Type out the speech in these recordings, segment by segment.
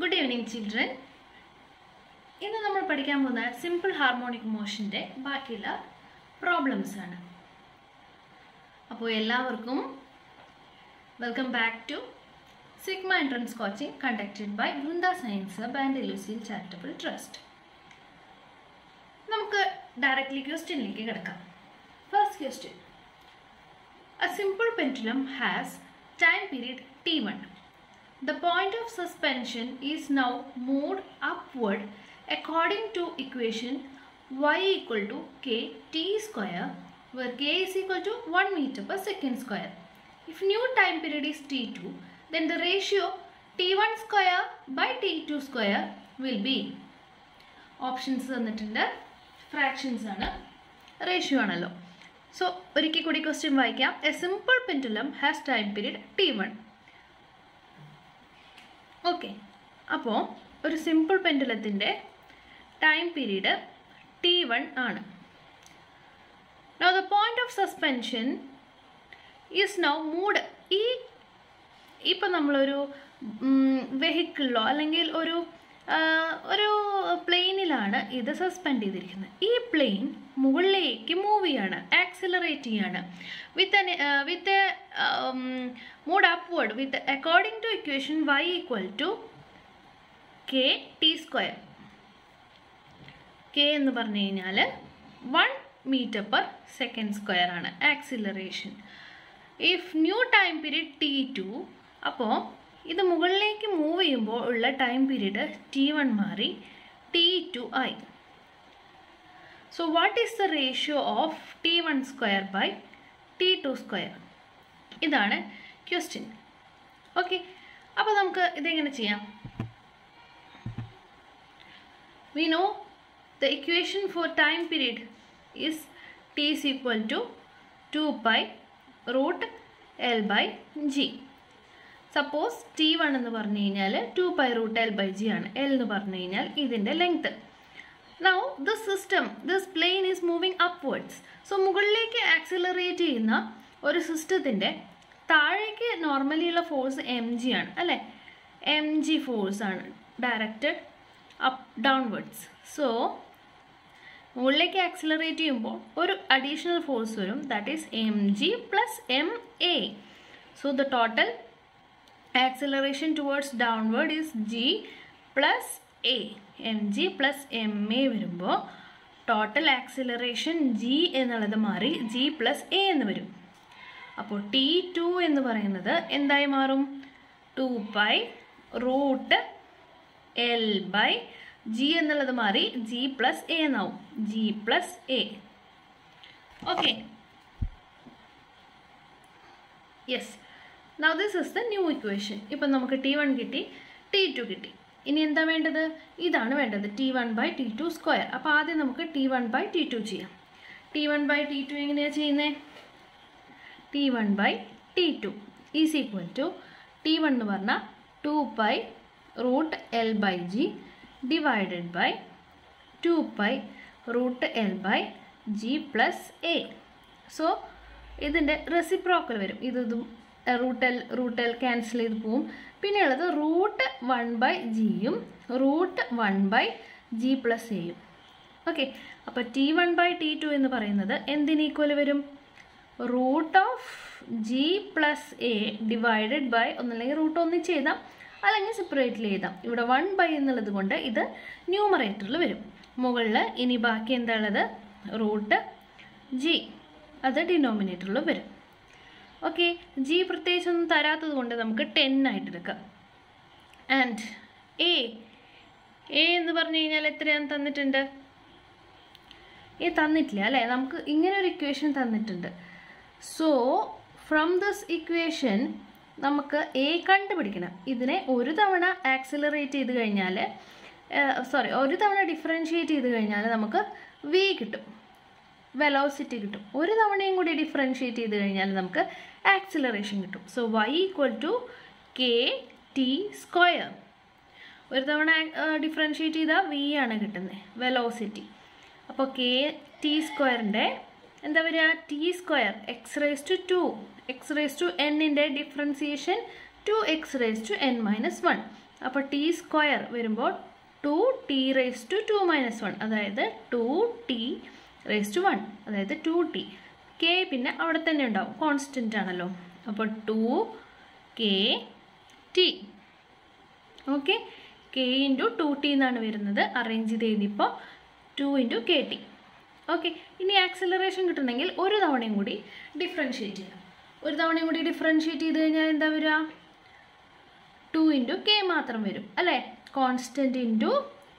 Good evening children ഇന്ന് നമ്മൾ പഠിക്കാൻ പോകുന്ന സിമ്പിൾ ഹാർമോണിക് മോഷന്റെ ബാക്കിയുള്ള പ്രോബ്ലംസ് ആണ്. അപ്പോൾ എല്ലാവർക്കും welcome back to Sigma entrance coaching conducted by Vrinda science hub and charitable trust നമുക്ക് ഡയറക്റ്റ്ലി ക്വസ്റ്റ്യനിലേക്ക് കിടക്കാം. First question a simple pendulum has time period T t1. The point of suspension is now moved upward according to equation y equal to k t square where k is equal to 1 meter per second square. If new time period is t2 then the ratio t1 square by t2 square will be options തന്നിട്ടുണ്ട് fractions ആണ് ratio ആണല്ലോ so ഒരിക്കൽ കൂടി question വായിക്കാം a simple pendulum has time period T one okay അപ്പോൾ ഒരു simple പെൻഡുലത്തിന്റെ time period T one ആണ്. No the point of suspension is now moved ഈ ഇപ്പം നമ്മളൊരു വെഹിക്കിളിലോ അല്ലെങ്കിൽ ഒരു ഒരു പ്ലെയിനിലാണ് ഇത് സസ്പെൻഡ് ചെയ്തിരിക്കുന്നത്. ഈ പ്ലെയിൻ മുകളിലേക്ക് മൂവ് ചെയ്യാണ് ആക്സിലറേറ്റ് ചെയ്യാണ്. With with moved upward with according to equation Y equal to K T square K എന്ന് പറഞ്ഞു കഴിഞ്ഞാൽ one meter per second square ആണ് acceleration if new time period T two അപ്പോൾ ഇത് മുകളിലേക്ക് മൂവ് ചെയ്യുമ്പോൾ ഉള്ള ടൈം പീരീഡ് ടി വൺ മാറി ടി ടു ആയി. Is the ratio of T one square by T two square ഇതാണ് ക്വസ്റ്റ്യൻ ഓക്കെ അപ്പോൾ നമുക്ക് ഇതെങ്ങനെ ചെയ്യാം? We know the equation for time period is T is equal to 2 pi root l by g. Suppose T one എന്ന് പറഞ്ഞു കഴിഞ്ഞാൽ two by root L by G ആണ്. L എന്ന് പറഞ്ഞു കഴിഞ്ഞാൽ ഇതിന്റെ length now the system this plane is moving upwards so മുകളിലേക്ക് accelerate ചെയ്യുന്ന ഒരു സിസ്റ്റത്തിന്റെ താഴേക്ക് നോർമലി ഉള്ള ഫോഴ്സ് എം ജി ആണ് അല്ലേ? എം ജി ഫോഴ്സ് ആണ് ഡയറക്റ്റഡ് അപ്പ് ഡൗൺവേർഡ്സ് സോ മുകളിലേക്ക് ആക്സിലറേറ്റ് ചെയ്യുമ്പോൾ ഒരു അഡീഷണൽ ഫോഴ്സ് വരും that is M G plus M A so the total acceleration towards downward is G plus A M G plus M A വരുമ്പോൾ total acceleration G എന്നുള്ളത് മാറി G plus A എന്ന് വരും. അപ്പോൾ T two എന്ന് പറയുന്നത് എന്തായി മാറും? Two pi root L by G എന്നുള്ളത് മാറി ജി പ്ലസ് എ എന്നാവും. G plus A okay yes now this is the new equation ഇപ്പം നമുക്ക് ടി വൺ കിട്ടി ടി ടു കിട്ടി. ഇനി എന്താ വേണ്ടത്? ഇതാണ് വേണ്ടത്. T one by T two square അപ്പോൾ ആദ്യം നമുക്ക് T one by T two ചെയ്യാം. T one by T two എങ്ങനെയാണ് ചെയ്യുന്നത് T one by T two is equal to T one എന്ന് പറഞ്ഞാൽ two pi root L by G divided by two pi root L by G plus A so ഇതിന്റെ reciprocal വരും. ഇത് ഇതും root L root L cancel ചെയ്ത് പോവും. പിന്നെയുള്ളത് root one by ജിയും root one by G plus എയും. Okay അപ്പോൾ T one by T two എന്ന് പറയുന്നത് എന്തിന് ഈക്വൽ വരും? Root of G plus A divided by ഒന്നല്ലെങ്കിൽ റൂട്ട് ഒന്നിച്ച് എഴുതാം അല്ലെങ്കിൽ സെപ്പറേറ്റ്ലി എഴുതാം. ഇവിടെ വൺ ബൈ എന്നുള്ളത് കൊണ്ട് ഇത് ന്യൂമറേറ്ററിൽ വരും. മുകളിൽ ഇനി ബാക്കി എന്താ ഉള്ളത്? റൂട്ട് ജി അത് ഡിനോമിനേറ്ററിൽ വരും. ഓക്കെ ജി പ്രത്യേകിച്ചൊന്നും തരാത്തത് കൊണ്ട് നമുക്ക് ടെൻ ആയിട്ട് എടുക്കാം. ആൻഡ് എ എ എന്ന് പറഞ്ഞു കഴിഞ്ഞാൽ എത്രയാണ് തന്നിട്ടുണ്ട്? എ തന്നിട്ടില്ല അല്ലേ? നമുക്ക് ഇങ്ങനെ ഒരു ഇക്വേഷൻ തന്നിട്ടുണ്ട്. സോ ഫ്രം ദിസ് ഇക്വേഷൻ നമുക്ക് എ കണ്ടുപിടിക്കണം. ഇതിനെ ഒരു തവണ ആക്സിലറേറ്റ് ചെയ്ത് കഴിഞ്ഞാൽ സോറി ഒരു തവണ ഡിഫറൻഷിയേറ്റ് ചെയ്ത് കഴിഞ്ഞാൽ നമുക്ക് വി കിട്ടും. വെലോസിറ്റി കിട്ടും. ഒരു തവണയും കൂടി ഡിഫറൻഷിയേറ്റ് ചെയ്ത് കഴിഞ്ഞാൽ നമുക്ക് ആക്സിലറേഷൻ കിട്ടും. So Y equal to K T square ഒരു തവണ ഡിഫറൻഷിയേറ്റ് ചെയ്താൽ വി ആണ് കിട്ടുന്നത് വെലോസിറ്റി അപ്പോൾ കെ ടി സ്ക്വയറിന്റെ എന്താ പറയുക T square X raise to two X raise to എന്നിന്റെ differentiation two X raise to N minus one അപ്പോൾ ടി സ്ക്വയർ വരുമ്പോൾ two T raise to two minus one അതായത് two T raise to one അതായത് two T K പിന്നെ അവിടെ തന്നെ ഉണ്ടാവും constant ആണല്ലോ. അപ്പോൾ two K T okay K into two T എന്നാണ് വരുന്നത്. അറേഞ്ച് ചെയ്ത് എഴുതിയപ്പോൾ two into K T okay ഇനി ആക്സിലറേഷൻ കിട്ടണമെങ്കിൽ ഒരു തവണയും കൂടി ഡിഫറൻഷ്യേറ്റ് ചെയ്യാം. ഒരു തവണയും കൂടി ഡിഫറൻഷ്യേറ്റ് ചെയ്ത് കഴിഞ്ഞാൽ എന്താ വരിക? ടു ഇന്റു കെ മാത്രം വരും. അല്ലേ? കോൺസ്റ്റന്റ് ഇന്റു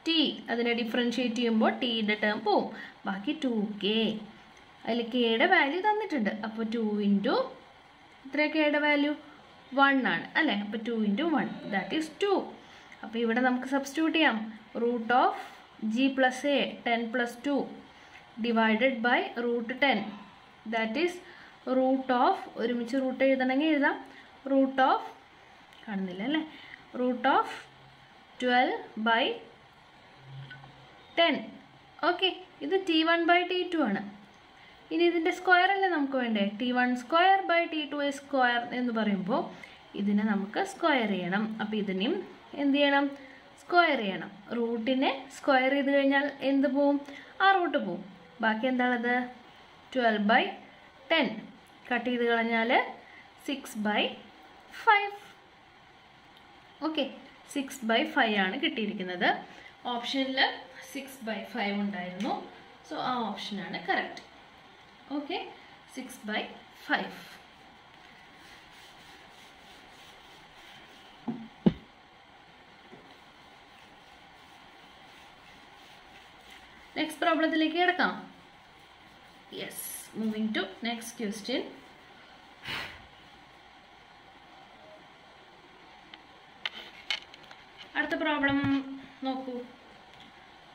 ടി അതിനെ ഡിഫറൻഷ്യേറ്റ് ചെയ്യുമ്പോൾ ടിയുടെ ടേം പോവും. ബാക്കി ടു കെ അതിൽ കെയുടെ വാല്യൂ തന്നിട്ടുണ്ട്. അപ്പോൾ ടു ഇന്റു ഇത്ര കെയുടെ വാല്യൂ വൺ ആണ്. അല്ലേ? അപ്പോൾ two into one that is two അപ്പോൾ ഇവിടെ നമുക്ക് സബ്സ്റ്റിറ്റ്യൂട്ട് ചെയ്യാം. Root of G plus A ten plus two divided by root ten that is root of ഒരുമിച്ച് റൂട്ട് എഴുതണമെങ്കിൽ എഴുതാം. റൂട്ട് ഓഫ് കാണുന്നില്ല അല്ലേ? Root of twelve by ten okay ഇത് T one by T two ആണ്. ഇനി ഇതിന്റെ സ്ക്വയർ അല്ലേ നമുക്ക് വേണ്ടേ? T one square by T two A square എന്ന് പറയുമ്പോൾ ഇതിനെ നമുക്ക് സ്ക്വയർ ചെയ്യണം. അപ്പോൾ ഇതിനെയും എന്ത് ചെയ്യണം? സ്ക്വയർ ചെയ്യണം. റൂട്ടിനെ സ്ക്വയർ ചെയ്ത് കഴിഞ്ഞാൽ എന്ത് പോവും? ആ റൂട്ട് പോവും. ബാക്കി എന്താണത്? ട്വൽവ് ബൈ ടെൻ കട്ട് ചെയ്ത് കളഞ്ഞാൽ six by five okay six by five ആണ് കിട്ടിയിരിക്കുന്നത്. ഓപ്ഷനിൽ സിക്സ് ബൈ ഫൈവ് ഉണ്ടായിരുന്നു. സോ ആ ഓപ്ഷനാണ് correct okay six by five next പ്രോബ്ലത്തിലേക്ക് കിടക്കാം. Yes moving to next question അടുത്ത പ്രോബ്ലം നോക്കൂ.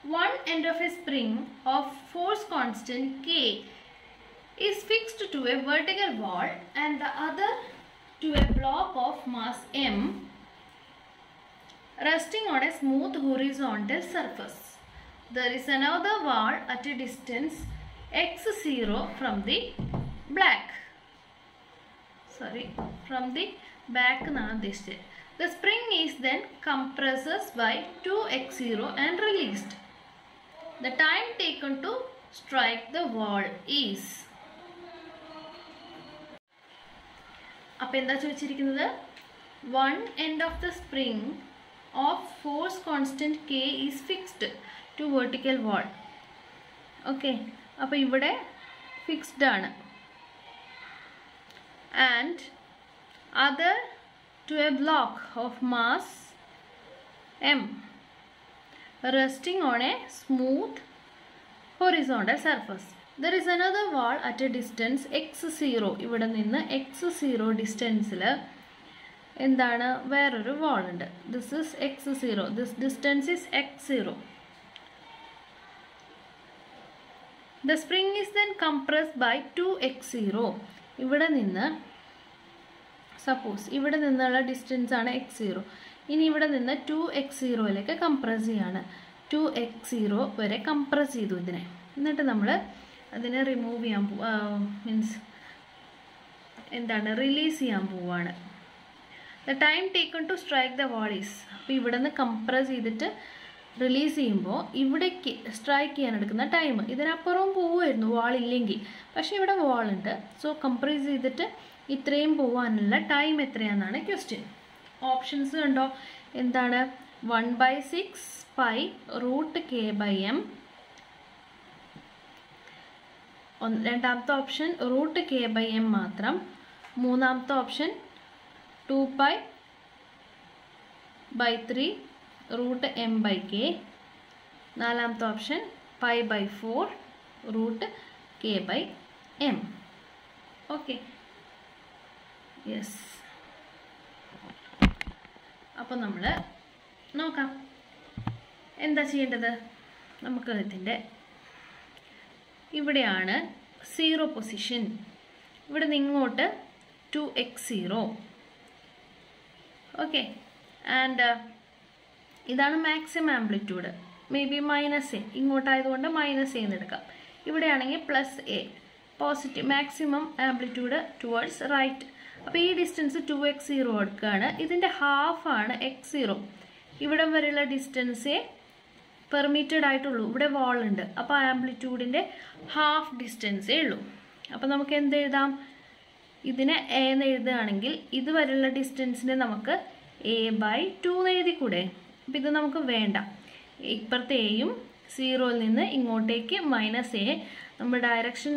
one end of a spring of force constant K is fixed to a vertical wall and the other to a block of mass M resting on a smooth horizontal surface. There is another wall at a distance x0 from the black. Sorry, from the back now this. The spring is then compressed by 2x0 and released. The time taken to strike the wall is. അപ്പം എന്താ ചോദിച്ചിരിക്കുന്നത്? One end of the spring of force constant K is fixed to vertical wall okay അപ്പോൾ ഇവിടെ fixed ആണ്. And other to a block of mass M resting on a smooth horizontal surface. There is another wall at a distance X zero ഇവിടെ നിന്ന് X zero ഡിസ്റ്റൻസിൽ എന്താണ്? വേറൊരു wall ഉണ്ട്. This is X zero this distance is X zero the spring is then compress by two X zero ഇവിടെ നിന്ന് suppose ഇവിടെ നിന്നുള്ള ഡിസ്റ്റൻസ് ആണ് എക്സ് സീറോ ഇനി ഇവിടെ നിന്ന് ടു എക്സ് സീറോയിലേക്ക് കംപ്രസ് ചെയ്യാണ്. ടു എക്സ് സീറോ വരെ കംപ്രസ് ചെയ്തു ഇതിനെ. എന്നിട്ട് നമ്മൾ അതിനെ റിമൂവ് ചെയ്യാൻ മീൻസ് എന്താണ് റിലീസ് ചെയ്യാൻ പോവാണ്. The time taken to strike the walls അപ്പോൾ ഇവിടെ നിന്ന് കംപ്രസ് ചെയ്തിട്ട് റിലീസ് ചെയ്യുമ്പോൾ ഇവിടേക്ക് സ്ട്രൈക്ക് ചെയ്യാൻ എടുക്കുന്ന ടൈം ഇതിനപ്പുറവും പോവുമായിരുന്നു വാളില്ലെങ്കിൽ പക്ഷേ ഇവിടെ വാളുണ്ട് സോ കംപ്രസ് ചെയ്തിട്ട് ഇത്രയും പോവാനുള്ള ടൈം എത്രയാണെന്നാണ് ക്വസ്റ്റ്യൻ ഓപ്ഷൻസ് കണ്ടോ? എന്താണ്? One by six pi root K by M. ഒന്ന് രണ്ടാമത്തെ option root K by M മാത്രം. മൂന്നാമത്തെ option two pi by three root M by K. നാലാമത്തെ option pi by four root K by M. Okay. Yes. അപ്പോൾ നമ്മൾ നോക്കാം. എന്താ ചെയ്യേണ്ടത്? നമുക്ക് ഇതിന്റെ ഇവിടെയാണ് സീറോ പൊസിഷൻ. ഇവിടെ നിന്ന് ഇങ്ങോട്ട് two X zero. Okay. And ഇതാണ് maximum amplitude. May be minus A. ഇങ്ങോട്ടായതുകൊണ്ട് minus എന്ന് എടുക്കാം. ഇവിടെയാണെങ്കിൽ plus A. Positive maximum amplitude towards right. അപ്പോൾ ഈ ഡിസ്റ്റൻസ് ടു എക്സ് സീറോ എടുക്കുകയാണ് ഇതിന്റെ ഹാഫാണ് എക്സ് സീറോ ഇവിടം വരെയുള്ള ഡിസ്റ്റൻസേ പെർമിറ്റഡ് ആയിട്ടുള്ളൂ. ഇവിടെ വാൾ ഉണ്ട്. അപ്പോൾ ആംപ്ലിറ്റ്യൂഡിന്റെ ഹാഫ് ഡിസ്റ്റൻസേ ഉള്ളൂ. അപ്പോൾ നമുക്ക് എന്ത് എഴുതാം? ഇതിനെ എ എന്ന് എഴുതുകയാണെങ്കിൽ ഇതുവരെയുള്ള ഡിസ്റ്റൻസിനെ നമുക്ക് എ ബൈ ടു എന്ന് എഴുതിക്കൂടെ? അപ്പം ഇത് നമുക്ക് വേണ്ട. ഇപ്പുറത്തെ എയും സീറോയിൽ നിന്ന് ഇങ്ങോട്ടേക്ക് മൈനസ് എ നമ്മൾ ഡയറക്ഷൻ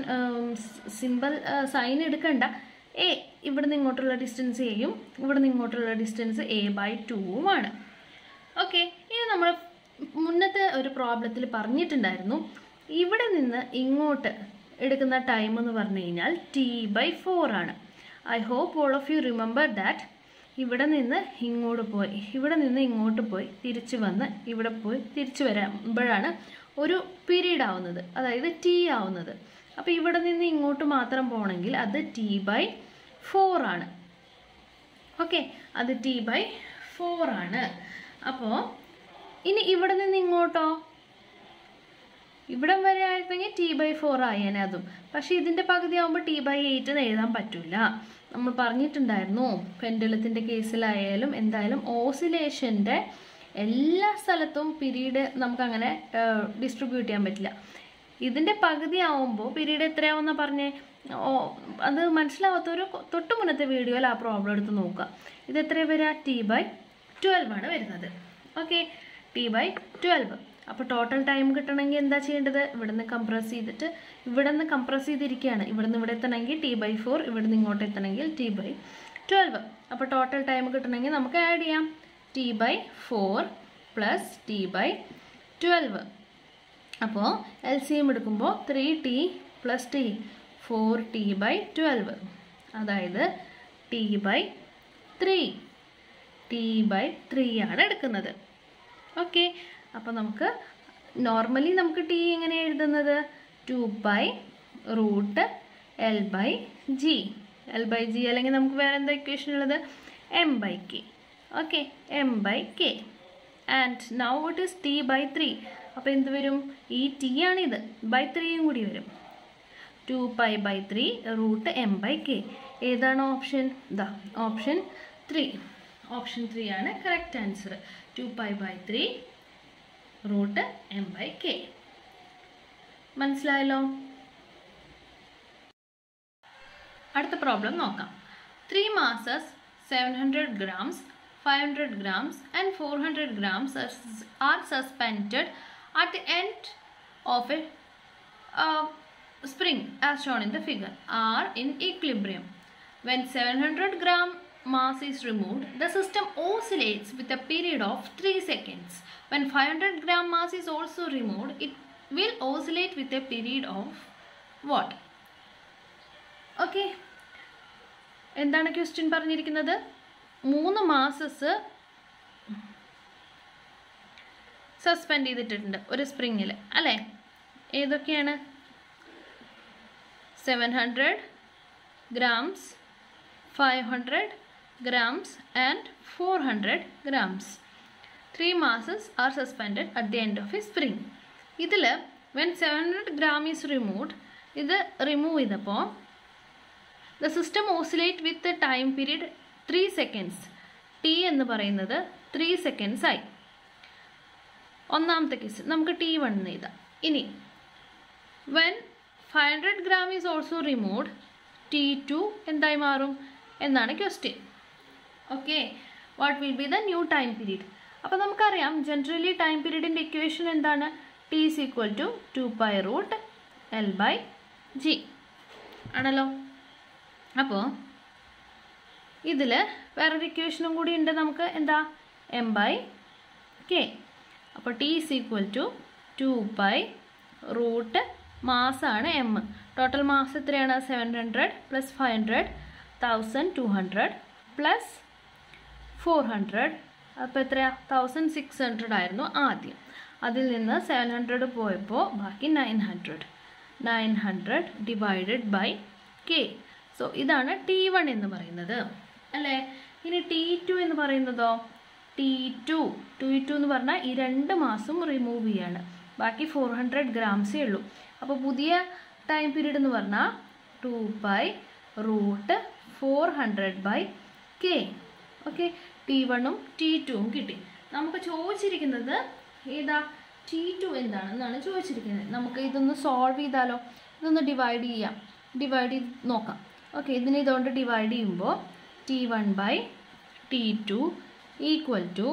സിമ്പിൾ സൈൻ എടുക്കണ്ട. എ ഇവിടുന്ന് ഇങ്ങോട്ടുള്ള ഡിസ്റ്റൻസ് എയും ഇവിടുന്ന് ഇങ്ങോട്ടുള്ള ഡിസ്റ്റൻസ് എ ബൈ ടുവുമാണ് ഓക്കെ ഇനി നമ്മൾ മുന്നത്തെ ഒരു പ്രോബ്ലത്തിൽ പറഞ്ഞിട്ടുണ്ടായിരുന്നു. ഇവിടെ നിന്ന് ഇങ്ങോട്ട് എടുക്കുന്ന ടൈം എന്ന് പറഞ്ഞു കഴിഞ്ഞാൽ ടി ബൈ ഫോർ ആണ്. I hope all of you remember that ഇവിടെ നിന്ന് ഇങ്ങോട്ട് പോയി. ഇവിടെ നിന്ന് ഇങ്ങോട്ട് പോയി. തിരിച്ചു വന്ന് ഇവിടെ പോയി തിരിച്ച് വരുമ്പോഴാണ് ഒരു പീരീഡ് ആവുന്നത്. അതായത് ടി ആവുന്നത്. അപ്പോൾ ഇവിടെ നിന്ന് ഇങ്ങോട്ട് മാത്രം പോകണമെങ്കിൽ അത് ടി ബൈ ഫോർ ആണ്. ഓക്കെ അത് ടി ബൈ ഫോർ ആണ്. അപ്പോൾ ഇനി ഇവിടെ നിന്ന് ഇങ്ങോട്ടോ? ഇവിടം വരെ ആയിരുന്നെങ്കിൽ ടി ബൈ ഫോർ ആയേനെ അതും. പക്ഷേ ഇതിന്റെ പകുതി ആകുമ്പോൾ ടി ബൈ എയ്റ്റ് എന്ന് എഴുതാൻ പറ്റില്ല നമ്മൾ പറഞ്ഞിട്ടുണ്ടായിരുന്നു പെൻഡലത്തിന്റെ കേസിലായാലും എന്തായാലും ഓസിലേഷന്റെ എല്ലാ സ്ഥലത്തും പിരീഡ് നമുക്കങ്ങനെ ഡിസ്ട്രിബ്യൂട്ട് ചെയ്യാൻ പറ്റില്ല. ഇതിന്റെ പകുതി ആവുമ്പോൾ പീരീഡ് എത്രയാവുന്ന പറഞ്ഞേ? ഓ അത് മനസ്സിലാവാത്തൊരു തൊട്ട് മുന്നത്തെ വീഡിയോയിൽ ആ പ്രോബ്ലം എടുത്ത് നോക്കുക ഇത് എത്ര വരിക ടി ബൈ ട്വൽവ് ആണ് വരുന്നത്. ഓക്കെ ടി ബൈ ട്വൽവ് അപ്പോൾ ടോട്ടൽ ടൈം കിട്ടണമെങ്കിൽ എന്താ ചെയ്യേണ്ടത്? ഇവിടുന്ന് കംപ്രസ് ചെയ്തിട്ട് ഇവിടുന്ന് കംപ്രസ് ചെയ്തിരിക്കുകയാണ്. ഇവിടുന്ന് ഇവിടെ എത്തണമെങ്കിൽ ടി ബൈ ഫോർ ഇവിടുന്ന് ഇങ്ങോട്ട് എത്തണമെങ്കിൽ ടി ബൈ ട്വൽവ് അപ്പോൾ ടോട്ടൽ ടൈം കിട്ടണമെങ്കിൽ നമുക്ക് ആഡ് ചെയ്യാം. T by four plus T by twelve അപ്പോൾ എൽ സി എം എടുക്കുമ്പോൾ three T plus T four T by twelve അതായത് T by three T by three ആണ് എടുക്കുന്നത്. ഓക്കെ അപ്പോൾ നമുക്ക് നോർമലി നമുക്ക് ടി എങ്ങനെ എഴുതുന്നത്? Two by root L by G L by G അല്ലെങ്കിൽ നമുക്ക് വേറെ എന്താ ഇക്വേഷൻ ഉള്ളത്? M by K okay M by K and now it is T by three അപ്പോൾ എന്ത് വരും? ഈ ടി ആണിത്. ബൈ ത്രീയും കൂടി വരും. Two pi by three root M by K ഏതാണ് ഓപ്ഷൻ ഇതാ ഓപ്ഷൻ ത്രീ ഓപ്ഷൻ ത്രീ ആണ് correct answer two pi by three root M by K മനസ്സിലായല്ലോ? അടുത്ത പ്രോബ്ലം നോക്കാം. Three masses seven hundred grams five hundred grams and four hundred grams are suspended at the end of a uh, spring as shown in the figure are in equilibrium. When 700 gram mass is removed, the system oscillates with a period of 3 seconds. When 500 gram mass is also removed, it will oscillate with a period of what? Okay. എന്താണ് question പറഞ്ഞിരിക്കുന്നത് മൂന്ന് masses suspend ചെയ്തിട്ടുണ്ട് ഒരു സ്പ്രിങ്ങിൽ അല്ലേ? ഏതൊക്കെയാണ്? Seven hundred grams five hundred grams and four hundred grams three masses are suspend at the end of a spring ഇതിൽ when seven hundred gram is removed ഇത് റിമൂവ് ചെയ്തപ്പോൾ the system oscillate with time period three seconds T എന്ന് പറയുന്നത് three seconds ആയി. ഒന്നാമത്തെ case നമുക്ക് T one എഴുതാം. ഇനി when five hundred gram is also removed T two എന്തായി മാറും എന്നാണ് question okay what will be the new time period അപ്പോൾ നമുക്കറിയാം ജനറലി ടൈം പീരീഡിന്റെ ഇക്വേഷൻ എന്താണ്? T is equal to two pi root L by G ആണല്ലോ? അപ്പോൾ ഇതിൽ വേറൊരു ഇക്വേഷനും കൂടി ഉണ്ട് നമുക്ക് എന്താ? എം ബൈ കെ അപ്പോൾ T is equal to two by root മാസാണ് എം ടോട്ടൽ മാസ് എത്രയാണ്? Seven hundred plus five hundred thousand two hundred plus four hundred അപ്പോൾ എത്രയാ? തൗസൻഡ് സിക്സ് ഹൺഡ്രഡ് ആയിരുന്നു ആദ്യം. അതിൽ നിന്ന് സെവൻ ഹൺഡ്രഡ് പോയപ്പോൾ ബാക്കി nine hundred nine hundred divided by K so ഇതാണ് ടി വൺ എന്ന് പറയുന്നത്. അല്ലേ? ഇനി ടി ടു എന്ന് പറയുന്നതോ? ടി ടു ടു ടു എന്ന് പറഞ്ഞാൽ ഈ രണ്ട് മാസം റിമൂവ് ചെയ്യാണ്. ബാക്കി ഫോർ ഹൺഡ്രഡ് ഗ്രാംസേ ഉള്ളൂ. അപ്പോൾ പുതിയ ടൈം പീരീഡ് എന്ന് പറഞ്ഞാൽ two by root four hundred by K okay T വണ്ണും ടി ടുവും കിട്ടി. നമുക്ക് ചോദിച്ചിരിക്കുന്നത് ഏതാ? ടി ടു എന്താണെന്നാണ് ചോദിച്ചിരിക്കുന്നത്. നമുക്ക് ഇതൊന്ന് സോൾവ് ചെയ്താലോ? ഇതൊന്ന് ഡിവൈഡ് ചെയ്യാം. ഡിവൈഡ് ചെയ്ത് നോക്കാം. ഓക്കെ ഇതിനെ ഇതുകൊണ്ട് ഡിവൈഡ് ചെയ്യുമ്പോൾ T one by T two equal to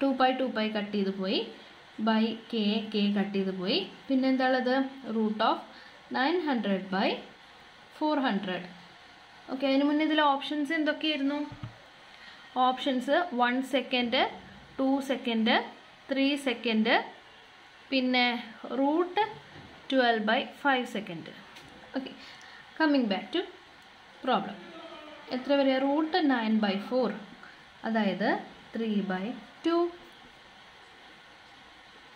two pi two pi cut ചെയ്ത് പോയി. ബൈ കെ കെ കട്ട് ചെയ്ത് പോയി. പിന്നെ എന്താണുള്ളത്? Root of nine hundred by four hundred okay അതിന് മുന്നേ ഇതിൽ ഓപ്ഷൻസ് എന്തൊക്കെയായിരുന്നു? Options one second two second three second പിന്നെ root twelve by five second okay coming back to problem എത്ര വരെ? റൂട്ട് നയൻ ബൈ ഫോർ അതായത് three by two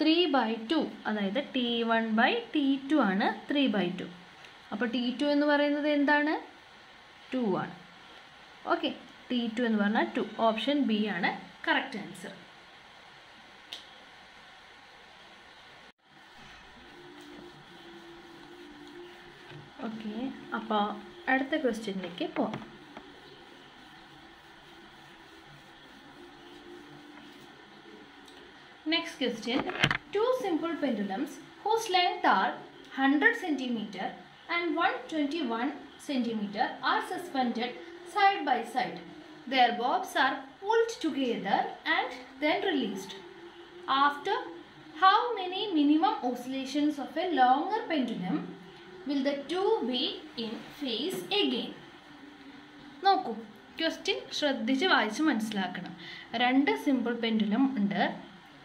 three by two അതായത് T one by T two ആണ് three by two അപ്പോൾ T two എന്ന് പറയുന്നത് എന്താണ്? ടു ആണ്. ഓക്കെ ടി ടു എന്ന് പറഞ്ഞാൽ ടു ഓപ്ഷൻ ബി ആണ് കറക്റ്റ് ആൻസർ ഓക്കെ അപ്പോൾ അടുത്ത ക്വസ്റ്റ്യനിലേക്ക് പോകാം Next question. Two simple pendulums whose length are 100 centimeter and 121 centimeter are suspended side by side. Their bobs are pulled together and then released. After how many minimum oscillations of a longer pendulum will the two be in phase again? നോക്കൂ question ശ്രദ്ധിച്ച് വായിച്ച് മനസ്സിലാക്കണം രണ്ട് simple pendulum ഉണ്ട്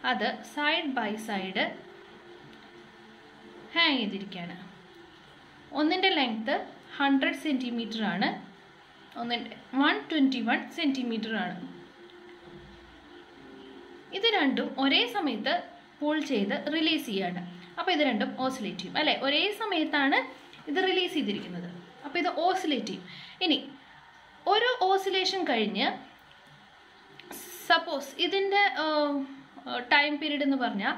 അത് side by side hang ചെയ്തിരിക്കുകയാണ്. ഒന്നിന്റെ length hundred centimetre ആണ്. ഒന്നിന്റെ വൺ ട്വന്റി വൺ സെന്റിമീറ്റർ ആണ്. ഇത് രണ്ടും ഒരേ സമയത്ത് പൂൾ ചെയ്ത് റിലീസ് ചെയ്യാണ്. അപ്പോൾ ഇത് രണ്ടും ഓസിലേറ്റ് ചെയ്യും. അല്ലേ? ഒരേ സമയത്താണ് ഇത് റിലീസ് ചെയ്തിരിക്കുന്നത്. അപ്പോൾ ഇത് ഓസിലേറ്റ് ചെയ്യും. ഇനി ഒരു ഓസിലേഷൻ കഴിഞ്ഞ് സപ്പോസ് ഇതിന്റെ ടൈം പീരീഡ് എന്ന് പറഞ്ഞാൽ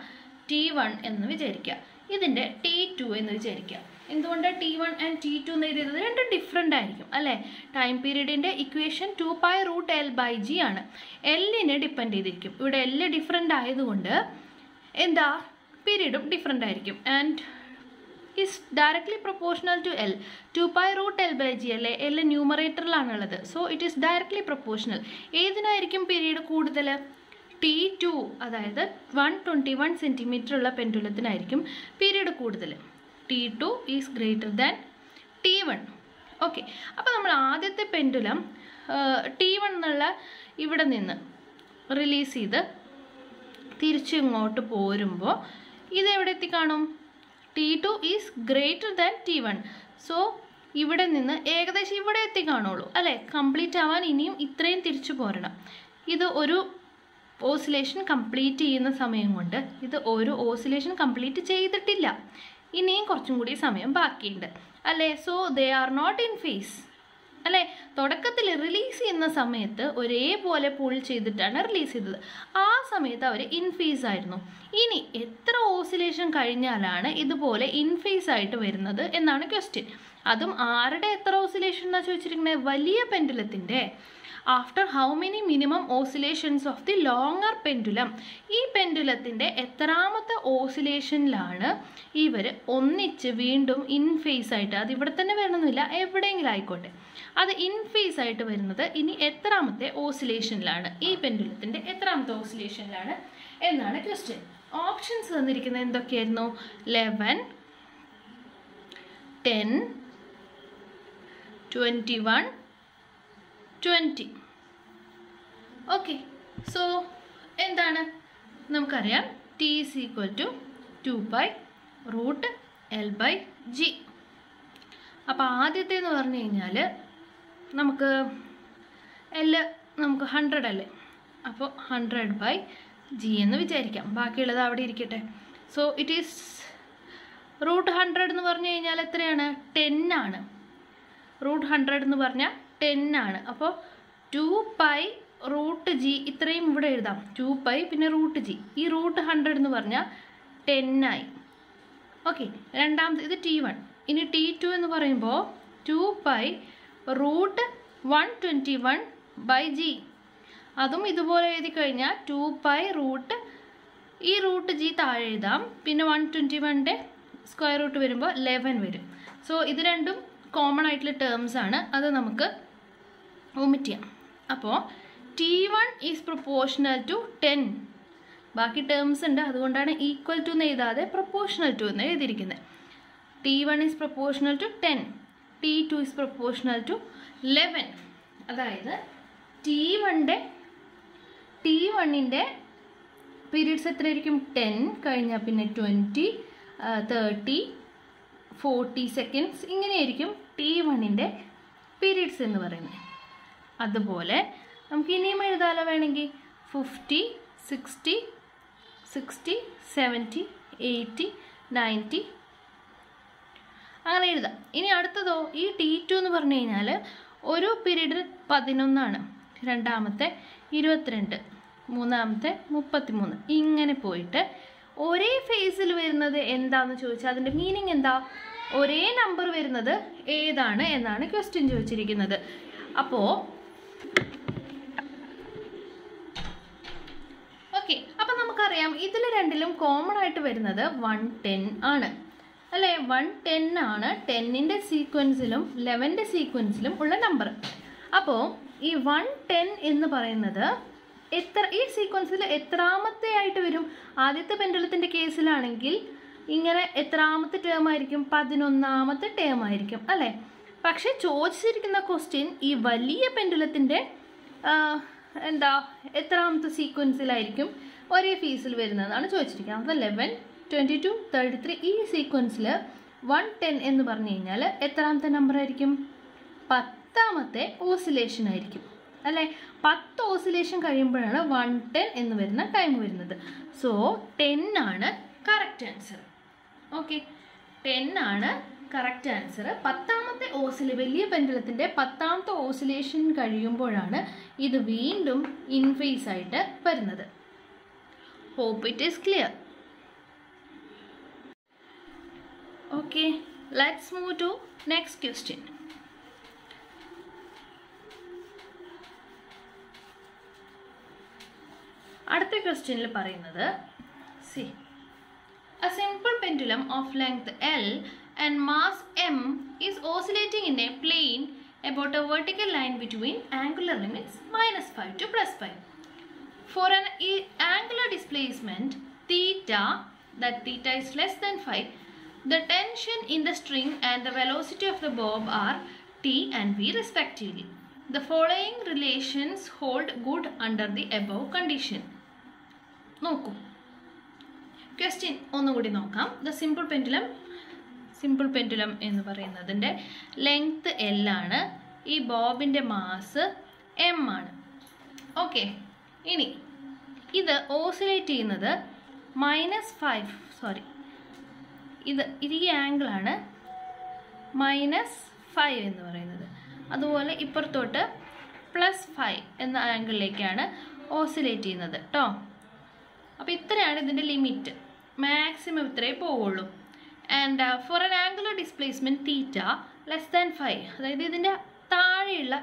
ടി വൺ എന്ന് വിചാരിക്കുക. ഇതിന്റെ ടി ടു എന്ന് വിചാരിക്കുക. എന്തുകൊണ്ട് T one and T two എന്ന് എഴുതിയത്? രണ്ട് ഡിഫറെന്റ് ആയിരിക്കും അല്ലേ? Time പീരീഡിന്റെ equation two pi root L by g ആണ്. എല്ലിനെ ഡിപ്പെൻഡ് ചെയ്തിരിക്കും. ഇവിടെ എല്ല് ഡിഫറെന്റ് ആയതുകൊണ്ട് എന്താ? പീരീഡും ഡിഫറെന്റ് ആയിരിക്കും. And is directly proportional to L two pi root L by G അല്ലേ? L ന്യൂമറേറ്ററിലാണുള്ളത് so it is directly proportional ഏതിനായിരിക്കും period കൂടുതൽ ടി ടു അതായത് വൺ ട്വന്റി വൺ സെന്റിമീറ്റർ ഉള്ള പെൻഡുലത്തിനായിരിക്കും പീരീഡ് കൂടുതൽ. T two is greater than T one okay അപ്പോൾ നമ്മൾ ആദ്യത്തെ pendulum T one എന്നുള്ള ഇവിടെ നിന്ന് റിലീസ് ചെയ്ത് തിരിച്ച് ഇങ്ങോട്ട് പോരുമ്പോൾ ഇത് എവിടെ എത്തിക്കാണും T two is greater than T one so ഇവിടെ നിന്ന് ഏകദേശം ഇവിടെ എത്തിക്കാണുള്ളൂ അല്ലേ? കംപ്ലീറ്റ് ആവാൻ ഇനിയും ഇത്രയും തിരിച്ചു പോരണം. ഇത് ഒരു ഓസിലേഷൻ കംപ്ലീറ്റ് ചെയ്യുന്ന സമയം കൊണ്ട് ഇത് ഒരു ഓസിലേഷൻ കംപ്ലീറ്റ് ചെയ്തിട്ടില്ല. ഇനിയും കുറച്ചും കൂടി സമയം ബാക്കിയുണ്ട്. അല്ലേ? So they are not in phase അല്ലേ? തുടക്കത്തിൽ റിലീസ് ചെയ്യുന്ന സമയത്ത് ഒരേപോലെ പുൾ ചെയ്തിട്ടാണ് റിലീസ് ചെയ്തത്. ആ സമയത്ത് അവർ ഇൻഫേസ് ആയിരുന്നു. ഇനി എത്ര ഓസിലേഷൻ കഴിഞ്ഞാലാണ് ഇതുപോലെ ഇൻഫേസ് ആയിട്ട് വരുന്നത് എന്നാണ് ക്വസ്റ്റ്യൻ അതും ആരുടെ എത്ര ഓസിലേഷൻ എന്നാണ് ചോദിച്ചിരിക്കുന്നത് വലിയ പെൻഡുലത്തിന്റെ after how many minimum oscillations of the longer pendulum ഈ പെൻഡുലത്തിന്റെ എത്രാമത്തെ ഓസിലേഷനിലാണ് ഇവർ ഒന്നിച്ച് വീണ്ടും ഇൻഫേസ് ആയിട്ട് അത് ഇവിടെ തന്നെ വരണമെന്നില്ല എവിടെയെങ്കിലും ആയിക്കോട്ടെ. അത് ഇൻഫേസ് ആയിട്ട് വരുന്നത് ഇനി എത്രാമത്തെ ഓസിലേഷനിലാണ് ഈ പെൻഡുലത്തിന്റെ എത്രാമത്തെ ഓസിലേഷനിലാണ് എന്നാണ് ക്വസ്റ്റ്യൻ ഓപ്ഷൻസ് തന്നിരിക്കുന്നത് എന്തൊക്കെയായിരുന്നു? Eleven ten twenty one twenty okay so എന്താണ്? നമുക്കറിയാം T is equal to two by root L by G അപ്പോൾ ആദ്യത്തേന്ന് പറഞ്ഞു കഴിഞ്ഞാൽ നമുക്ക് എൽ നമുക്ക് ഹൺഡ്രഡ് അല്ലേ? അപ്പോൾ ഹൺഡ്രഡ് ബൈ ജി എന്ന് വിചാരിക്കാം. ബാക്കിയുള്ളത് അവിടെ ഇരിക്കട്ടെ. So it is root hundred എന്ന് പറഞ്ഞു കഴിഞ്ഞാൽ എത്രയാണ്? ടെൻ ആണ്. റൂട്ട് ഹൺഡ്രഡ് എന്ന് പറഞ്ഞാൽ ടെൻ ആണ്. അപ്പോൾ ടു പൈ റൂട്ട് ജി ഇത്രയും ഇവിടെ എഴുതാം. ടു പൈ പിന്നെ റൂട്ട് ജി ഈ റൂട്ട് ഹൺഡ്രഡ് എന്ന് പറഞ്ഞാൽ ടെൻ ആയി. ഓക്കെ രണ്ടാമത് ഇത് ടി വൺ ഇനി ടി ടു എന്ന് പറയുമ്പോൾ two pi root one twenty one by G അതും ഇതുപോലെ എഴുതി കഴിഞ്ഞാൽ ടു പൈ റൂട്ട് ഈ റൂട്ട് ജി താഴെ എഴുതാം. പിന്നെ വൺ ട്വന്റി വണ്ണിന്റെ സ്ക്വയർ റൂട്ട് വരുമ്പോൾ ലെവൻ വരും. സോ ഇത് രണ്ടും കോമൺ ആയിട്ടുള്ള ടേംസ് ആണ്. അത് നമുക്ക് ഒമിറ്റ് ചെയ്യാം. അപ്പോൾ T one is proportional to ten ബാക്കി ടേംസ് ഉണ്ട്. അതുകൊണ്ടാണ് ഈക്വൽ ടു എന്ന് എഴുതാതെ പ്രൊപ്പോർഷണൽ ടു എന്ന് എഴുതിയിരിക്കുന്നത്. T one is proportional to ten T two is proportional to eleven അതായത് ടി വണ്ണിന്റെ ടി വണ്ണിന്റെ പീരീഡ്സ് എത്രയായിരിക്കും? ടെൻ കഴിഞ്ഞാൽ പിന്നെ ട്വന്റി തേർട്ടി ഫോർട്ടി സെക്കൻഡ്സ് ഇങ്ങനെയായിരിക്കും ടി വണ്ണിന്റെ പീരീഡ്സ് എന്ന് പറയുന്നത്. അതുപോലെ നമുക്ക് ഇനിയും എഴുതാലോ വേണമെങ്കിൽ fifty sixty sixty seventy eighty ninety അങ്ങനെ എഴുതാം. ഇനി അടുത്തതോ ഈ ടി ടു എന്ന് പറഞ്ഞു കഴിഞ്ഞാൽ ഒരു പീരീഡിൽ പതിനൊന്നാണ്. രണ്ടാമത്തെ ഇരുപത്തിരണ്ട് മൂന്നാമത്തെ മുപ്പത്തിമൂന്ന്. ഇങ്ങനെ പോയിട്ട് ഒരേ ഫേസിൽ വരുന്നത് എന്താണെന്ന് ചോദിച്ചാൽ അതിന്റെ മീനിങ് എന്താ? ഒരേ നമ്പർ വരുന്നത് ഏതാണ് എന്നാണ് ക്വസ്റ്റ്യൻ ചോദിച്ചിരിക്കുന്നത്. അപ്പോൾ ഓക്കെ അപ്പം നമുക്കറിയാം ഇതിൽ രണ്ടിലും കോമൺ ആയിട്ട് വരുന്നത് വൺ ടെൻ ആണ്. അല്ലേ? വൺ ടെൻ ആണ് ടെന്നിന്റെ സീക്വൻസിലും ലെവന്റെ സീക്വൻസിലും ഉള്ള നമ്പർ അപ്പോൾ ഈ വൺ ടെൻ എന്ന് പറയുന്നത് എത്ര ഈ സീക്വൻസിൽ എത്രാമത്തെ ആയിട്ട് വരും? ആദ്യത്തെ പെൻഡുലത്തിന്റെ കേസിലാണെങ്കിൽ ഇങ്ങനെ എത്രാമത്തെ ടേം ആയിരിക്കും? പതിനൊന്നാമത്തെ ടേം ആയിരിക്കും. അല്ലേ? പക്ഷെ ചോദിച്ചിരിക്കുന്ന ക്വസ്റ്റ്യൻ ഈ വലിയ പെൻഡുലത്തിന്റെ എന്താ എത്രാമത്തെ സീക്വൻസിലായിരിക്കും ഒരേ ഫീസിൽ വരുന്നതാണ് ചോദിച്ചിരിക്കുന്നത്. അപ്പോൾ eleven twenty two thirty three ഈ സീക്വൻസിൽ വൺ ടെൻ എന്ന് പറഞ്ഞു കഴിഞ്ഞാൽ എത്രാമത്തെ നമ്പർ ആയിരിക്കും? പത്താമത്തെ ഓസിലേഷൻ ആയിരിക്കും. അല്ലേ? പത്ത് ഓസിലേഷൻ കഴിയുമ്പോഴാണ് വൺ ടെൻ എന്ന് വരുന്ന ടൈം വരുന്നത്. സോ ടെൻ ആണ് കറക്റ്റ് ആൻസർ ഓക്കെ ടെൻ ആണ് കറക്റ്റ് ആൻസർ പത്താമത്തെ ഓസിൽ വലിയ പെൻഡലത്തിന്റെ പത്താമത്തെ ഓസിലേഷൻ കഴിയുമ്പോഴാണ് ഇത് വീണ്ടും ഇൻഫേസ് ആയിട്ട് വരുന്നത്. Hope it is clear okay let's move to next question അടുത്ത ക്വസ്റ്റ്യനിൽ പറയുന്നത് C A simple pendulum of length L and mass m is oscillating in a plane about a vertical line between angular limits minus 5 to plus 5. For an e- angular displacement theta, that theta is less than 5, the tension in the string and the velocity of the bob are t and v respectively. The following relations hold good under the above condition. നോക്കൂ question ഒന്നുകൂടി നോക്കാം the simple pendulum simple pendulum എന്ന് പറയുന്നതിന്റെ length L ആണ് ഈ ബോബിന്റെ mass M ആണ് okay ഇനി ഇത് ഓസിലേറ്റ് ചെയ്യുന്നത് മൈനസ് ഫൈവ് സോറി ഇത് ഇത് ഈ ആംഗിളാണ് മൈനസ് ഫൈവ് എന്ന് പറയുന്നത്. അതുപോലെ ഇപ്പുറത്തോട്ട് പ്ലസ് ഫൈവ് എന്ന ആംഗിളിലേക്കാണ് ഓസിലേറ്റ് ചെയ്യുന്നത് കേട്ടോ അപ്പോൾ ഇത്രയാണ് ഇതിന്റെ ലിമിറ്റ് മാക്സിമം ഇത്രയേ പോവുള്ളൂ. And for an angular displacement theta less than five അതായത് ഇതിന്റെ താഴെയുള്ള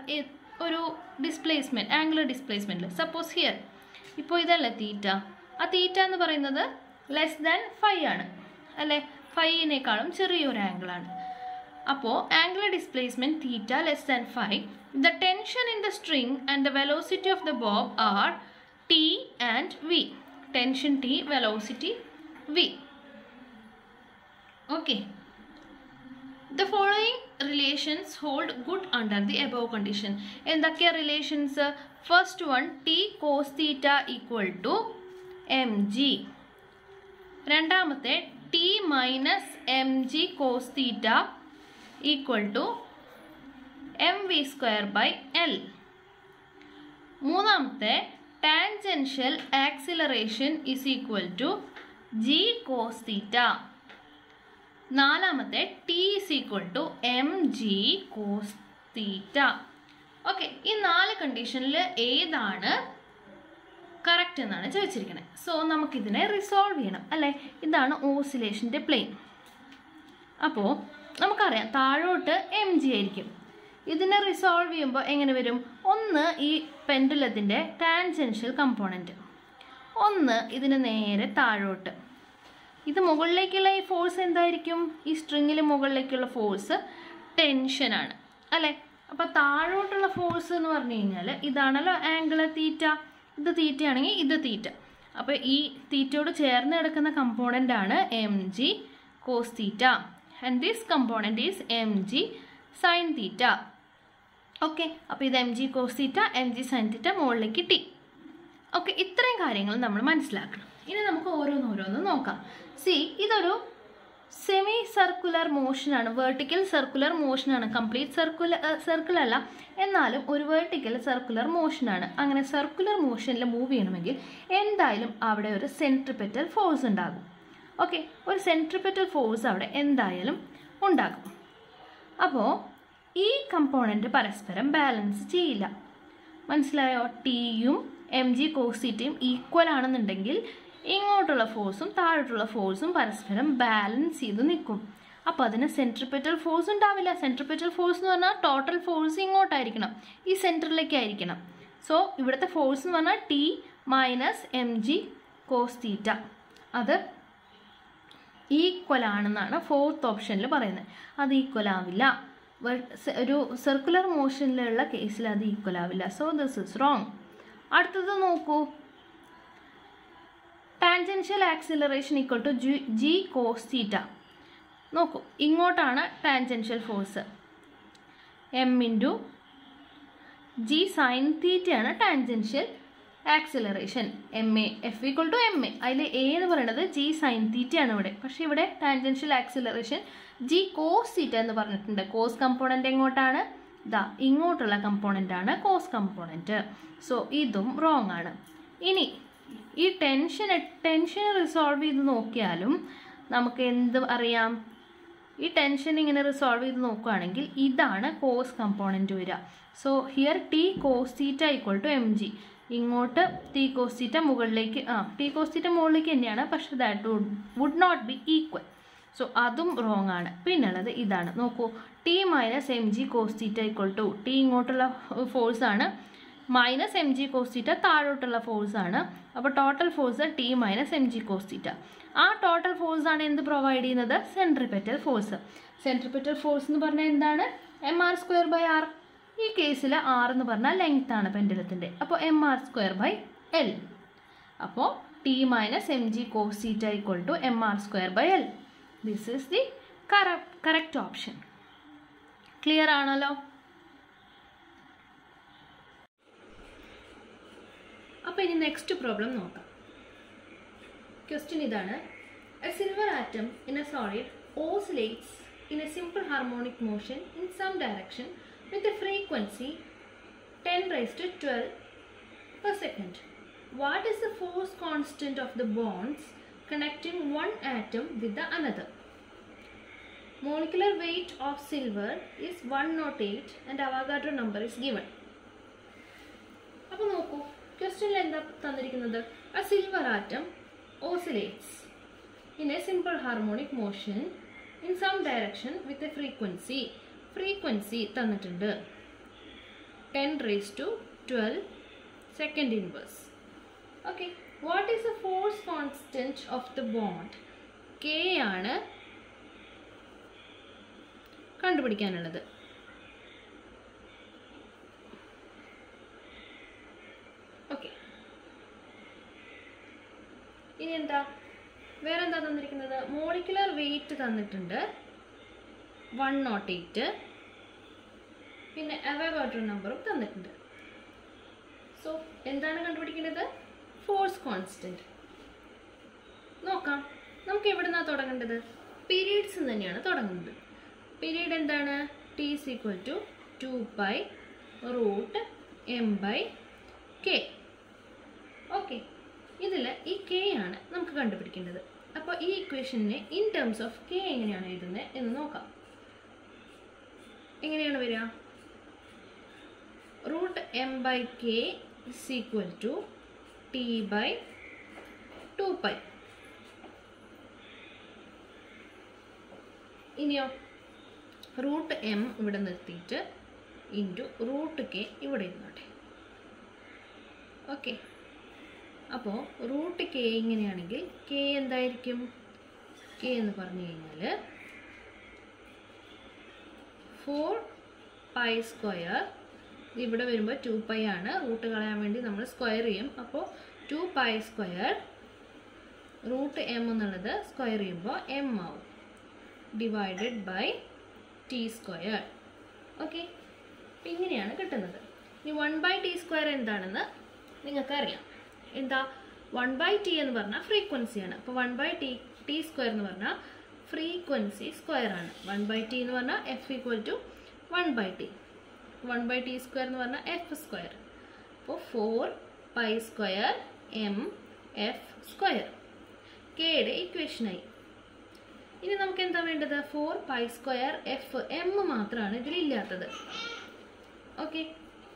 ഒരു ഡിസ്പ്ലേസ്മെന്റ് ആംഗുലർ ഡിസ്പ്ലേസ്മെന്റിൽ സപ്പോസ് ഹിയർ ഇപ്പോൾ ഇതല്ല തീറ്റ ആ തീറ്റ എന്ന് പറയുന്നത് ലെസ് ദാൻ ഫൈവ് ആണ്. അല്ലേ? ഫൈവിനേക്കാളും ചെറിയൊരു ആംഗിളാണ് അപ്പോൾ angular displacement theta less than five the tension in the string and the velocity of the bob are T and V tension T velocity V okay the following relations hold good under the above condition എന്തൊക്കെയാണ് relations first one T cos theta equal to M G രണ്ടാമത്തെ T minus M G cos theta equal to M V square by L മൂന്നാമത്തെ tangential acceleration is equal to G cos theta നാലാമത്തെ T is equal to M G cos theta okay ഈ നാല് കണ്ടീഷനിൽ ഏതാണ് correct എന്നാണ് ചോദിച്ചിരിക്കുന്നത് so നമുക്കിതിനെ resolve ചെയ്യണം അല്ലേ? ഇതാണ് ഓസിലേഷന്റെ പ്ലെയിൻ അപ്പോൾ നമുക്കറിയാം താഴോട്ട് എം ജി ആയിരിക്കും. ഇതിനെ റിസോൾവ് ചെയ്യുമ്പോൾ എങ്ങനെ വരും? ഒന്ന് ഈ പെൻഡുലത്തിന്റെ ടാൻജൻഷ്യൽ കമ്പോണന്റ് ഒന്ന് ഇതിന് നേരെ താഴോട്ട്. ഇത് മുകളിലേക്കുള്ള ഈ ഫോഴ്സ് എന്തായിരിക്കും? ഈ സ്ട്രിങ്ങിൽ മുകളിലേക്കുള്ള ഫോഴ്സ് ടെൻഷനാണ് അല്ലേ? അപ്പോൾ താഴോട്ടുള്ള ഫോഴ്സ് എന്ന് പറഞ്ഞു കഴിഞ്ഞാൽ ഇതാണല്ലോ ആംഗിൾ തീറ്റ ഇത് തീറ്റയാണെങ്കിൽ ഇത് തീറ്റ അപ്പോൾ ഈ തീറ്റയോട് ചേർന്ന് കിടക്കുന്ന കമ്പോണന്റ് ആണ് M G cos theta and this component is M G sine theta okay അപ്പോൾ ഇത് M G cos theta M G sine theta മുകളിലേക്ക് ടി ഓക്കെ ഇത്രയും കാര്യങ്ങൾ നമ്മൾ മനസ്സിലാക്കണം. ഇനി നമുക്ക് ഓരോന്നോരോന്ന് നോക്കാം. സി ഇതൊരു സെമി സർക്കുലർ മോഷനാണ് വെർട്ടിക്കൽ സർക്കുലർ മോഷനാണ് കംപ്ലീറ്റ് സർക്കുലർ സർക്കിൾ അല്ല. എന്നാലും ഒരു വെർട്ടിക്കൽ സർക്കുലർ മോഷനാണ് അങ്ങനെ സർക്കുലർ മോഷനിൽ മൂവ് ചെയ്യണമെങ്കിൽ എന്തായാലും അവിടെ ഒരു സെൻട്രിപെറ്റൽ ഫോഴ്സ് ഉണ്ടാകും. ഓക്കെ ഒരു സെൻട്രിപെറ്റൽ ഫോഴ്സ് അവിടെ എന്തായാലും ഉണ്ടാകും. അപ്പോൾ ഈ കമ്പോണന്റ് പരസ്പരം ബാലൻസ് ചെയ്യില്ല. മനസ്സിലായോ? ടിയും എം ജി കോസിറ്റിയും ഈക്വൽ ആണെന്നുണ്ടെങ്കിൽ ഇങ്ങോട്ടുള്ള ഫോഴ്സും താഴോട്ടുള്ള ഫോഴ്സും പരസ്പരം ബാലൻസ് ചെയ്ത് നിൽക്കും. അപ്പോൾ അതിന് സെൻട്രിപെറ്റൽ ഫോഴ്സ് ഉണ്ടാവില്ല. സെൻട്രിപെറ്റൽ ഫോഴ്സ് എന്ന് പറഞ്ഞാൽ ടോട്ടൽ ഫോഴ്സ് ഇങ്ങോട്ടായിരിക്കണം. ഈ സെന്ററിലേക്കായിരിക്കണം സോ ഇവിടുത്തെ ഫോഴ്സ് എന്ന് പറഞ്ഞാൽ T minus M G cos theta അത് ഈക്വൽ ആണെന്നാണ് ഫോർത്ത് ഓപ്ഷനിൽ പറയുന്നത്. അത് ഈക്വൽ ആവില്ല. ഒരു സർക്കുലർ മോഷനിലുള്ള കേസിൽ അത് ഈക്വൽ ആവില്ല. സോ ദിസ് ഇസ് റോങ് അടുത്തത് നോക്കൂ. Tangential acceleration equal to G G cos theta നോക്കൂ ഇങ്ങോട്ടാണ് tangential force M into G sine തീറ്റയാണ് tangential acceleration M A F equal to M A അതിൽ എ എന്ന് പറയുന്നത് ജി സൈൻ തീറ്റയാണ് ഇവിടെ. പക്ഷേ ഇവിടെ tangential acceleration G cos theta എന്ന് പറഞ്ഞിട്ടുണ്ട്. കോസ് കമ്പോണന്റ് എങ്ങോട്ടാണ്? ഇതാ ഇങ്ങോട്ടുള്ള കമ്പോണന്റ് ആണ് കോസ് കമ്പോണന്റ് സോ ഇതും റോങ് ആണ്. ഇനി ഈ ടെൻഷൻ ടെൻഷൻ റിസോൾവ് ചെയ്ത് നോക്കിയാലും നമുക്ക് എന്ത് അറിയാം? ഈ ടെൻഷൻ ഇങ്ങനെ റിസോൾവ് ചെയ്ത് നോക്കുകയാണെങ്കിൽ ഇതാണ് കോസ് കമ്പോണന്റ് വരിക. So here T cos theta equal to M G ഇങ്ങോട്ട് ടി കോസ് തീറ്റ മുകളിലേക്ക് ആ ടി കോസ് തീറ്റ മുകളിലേക്ക് തന്നെയാണ്. പക്ഷേ that would not be equal so അതും റോങ് ആണ്. പിന്നുള്ളത് ഇതാണ്. നോക്കൂ T minus M G cos theta equal to T ഇങ്ങോട്ടുള്ള ഫോഴ്സാണ് minus M G cos theta താഴോട്ടുള്ള ഫോഴ്സാണ് അപ്പോൾ total force T minus M G cos theta ആ ടോട്ടൽ ഫോഴ്സ് ആണ് എന്ത് പ്രൊവൈഡ് ചെയ്യുന്നത്? സെൻട്രിപെറ്റൽ ഫോഴ്സ് സെൻട്രിപെറ്റൽ ഫോഴ്സ് എന്ന് പറഞ്ഞാൽ എന്താണ്? M R square by R ഈ കേസിൽ ആർ എന്ന് പറഞ്ഞാൽ ലെങ്ത് ആണ് പെൻഡലത്തിന്റെ അപ്പോൾ M R square by L അപ്പോൾ T minus M G cos theta equal to M R square by L this is the correct option clear ആണല്ലോ? അപ്പോൾ ഇനി നെക്സ്റ്റ് പ്രോബ്ലം നോക്കാം ക്വസ്റ്റ്യൻ ഇതാണ് a silver atom in a solid oscillates in a simple harmonic motion in some direction with a frequency ten raise to twelve per second. What is the force constant of the bonds connecting one atom with the another? Molecular weight of silver is 108 and Avogadro number is given. അപ്പോൾ നോക്കൂ ക്വസ്റ്റ്യനിൽ എന്താ തന്നിരിക്കുന്നത് a silver atom oscillates in a simple harmonic motion in some direction with a frequency frequency തന്നിട്ടുണ്ട് 10 raised to 12 second inverse okay what is the force constant of the bond k ആണ് കണ്ടുപിടിക്കാനുള്ളത് okay ഇനി എന്താ വേറെ എന്താ തന്നിരിക്കുന്നത്? Molecular weight തന്നിട്ടുണ്ട്. One not eight പിന്നെ അവഗാഡ്രോ നമ്പറും തന്നിട്ടുണ്ട്. സോ എന്താണ് കണ്ടുപിടിക്കേണ്ടത്? ഫോഴ്സ് കോൺസ്റ്റന്റ് നോക്കാം. നമുക്ക് എവിടെ നിന്നാണ് തുടങ്ങേണ്ടത് പീരീഡ്സ് തന്നെയാണ് തുടങ്ങുന്നത്. പീരീഡ് എന്താണ്? T equal to two by root m by k okay ഇതിൽ ഈ കെ ആണ് നമുക്ക് കണ്ടുപിടിക്കേണ്ടത്. അപ്പോൾ ഈ ഇക്വേഷനെ ഇൻ ടേംസ് ഓഫ് കെ എങ്ങനെയാണ് എഴുതുന്നത് എന്ന് നോക്കാം. എങ്ങനെയാണ് വരിക? Root M by K is equal to T by two pi ഇനിയോ? റൂട്ട് എം ഇവിടെ നിർത്തിയിട്ട് ഇന്റു റൂട്ട് കെ ഇവിടെ ഇരുന്നോട്ടെ. ഓക്കെ അപ്പോൾ റൂട്ട് കെ ഇങ്ങനെയാണെങ്കിൽ കെ എന്തായിരിക്കും? കെ എന്ന് പറഞ്ഞു കഴിഞ്ഞാൽ ഫോർ പൈ സ്ക്വയർ ഇവിടെ വരുമ്പോൾ ടു പൈ ആണ്. റൂട്ട് കളയാൻ വേണ്ടി നമ്മൾ സ്ക്വയർ ചെയ്യും. അപ്പോൾ two pi square root M എന്നുള്ളത് സ്ക്വയർ ചെയ്യുമ്പോൾ എം ആവും. Divided by T square okay ഇങ്ങനെയാണ് കിട്ടുന്നത്. ഇനി വൺ ബൈ ടി സ്ക്വയർ എന്താണെന്ന് നിങ്ങൾക്കറിയാം. എന്താ? വൺ ബൈ ടി എന്ന് പറഞ്ഞാൽ ഫ്രീക്വൻസിയാണ് അപ്പോൾ one by T T square എന്ന് പറഞ്ഞാൽ ഫ്രീക്വൻസി സ്ക്വയർ ആണ്. വൺ ബൈ ടി എന്ന് പറഞ്ഞാൽ F equal to one by T one by T square എന്ന് പറഞ്ഞാൽ എഫ് സ്ക്വയർ അപ്പോൾ four pi square M F square കെയുടെ ഇക്വേഷനായി ഇനി നമുക്ക് എന്താ വേണ്ടത്? Four pi square F M മാത്രമാണ് ഇതിലില്ലാത്തത്. ഓക്കെ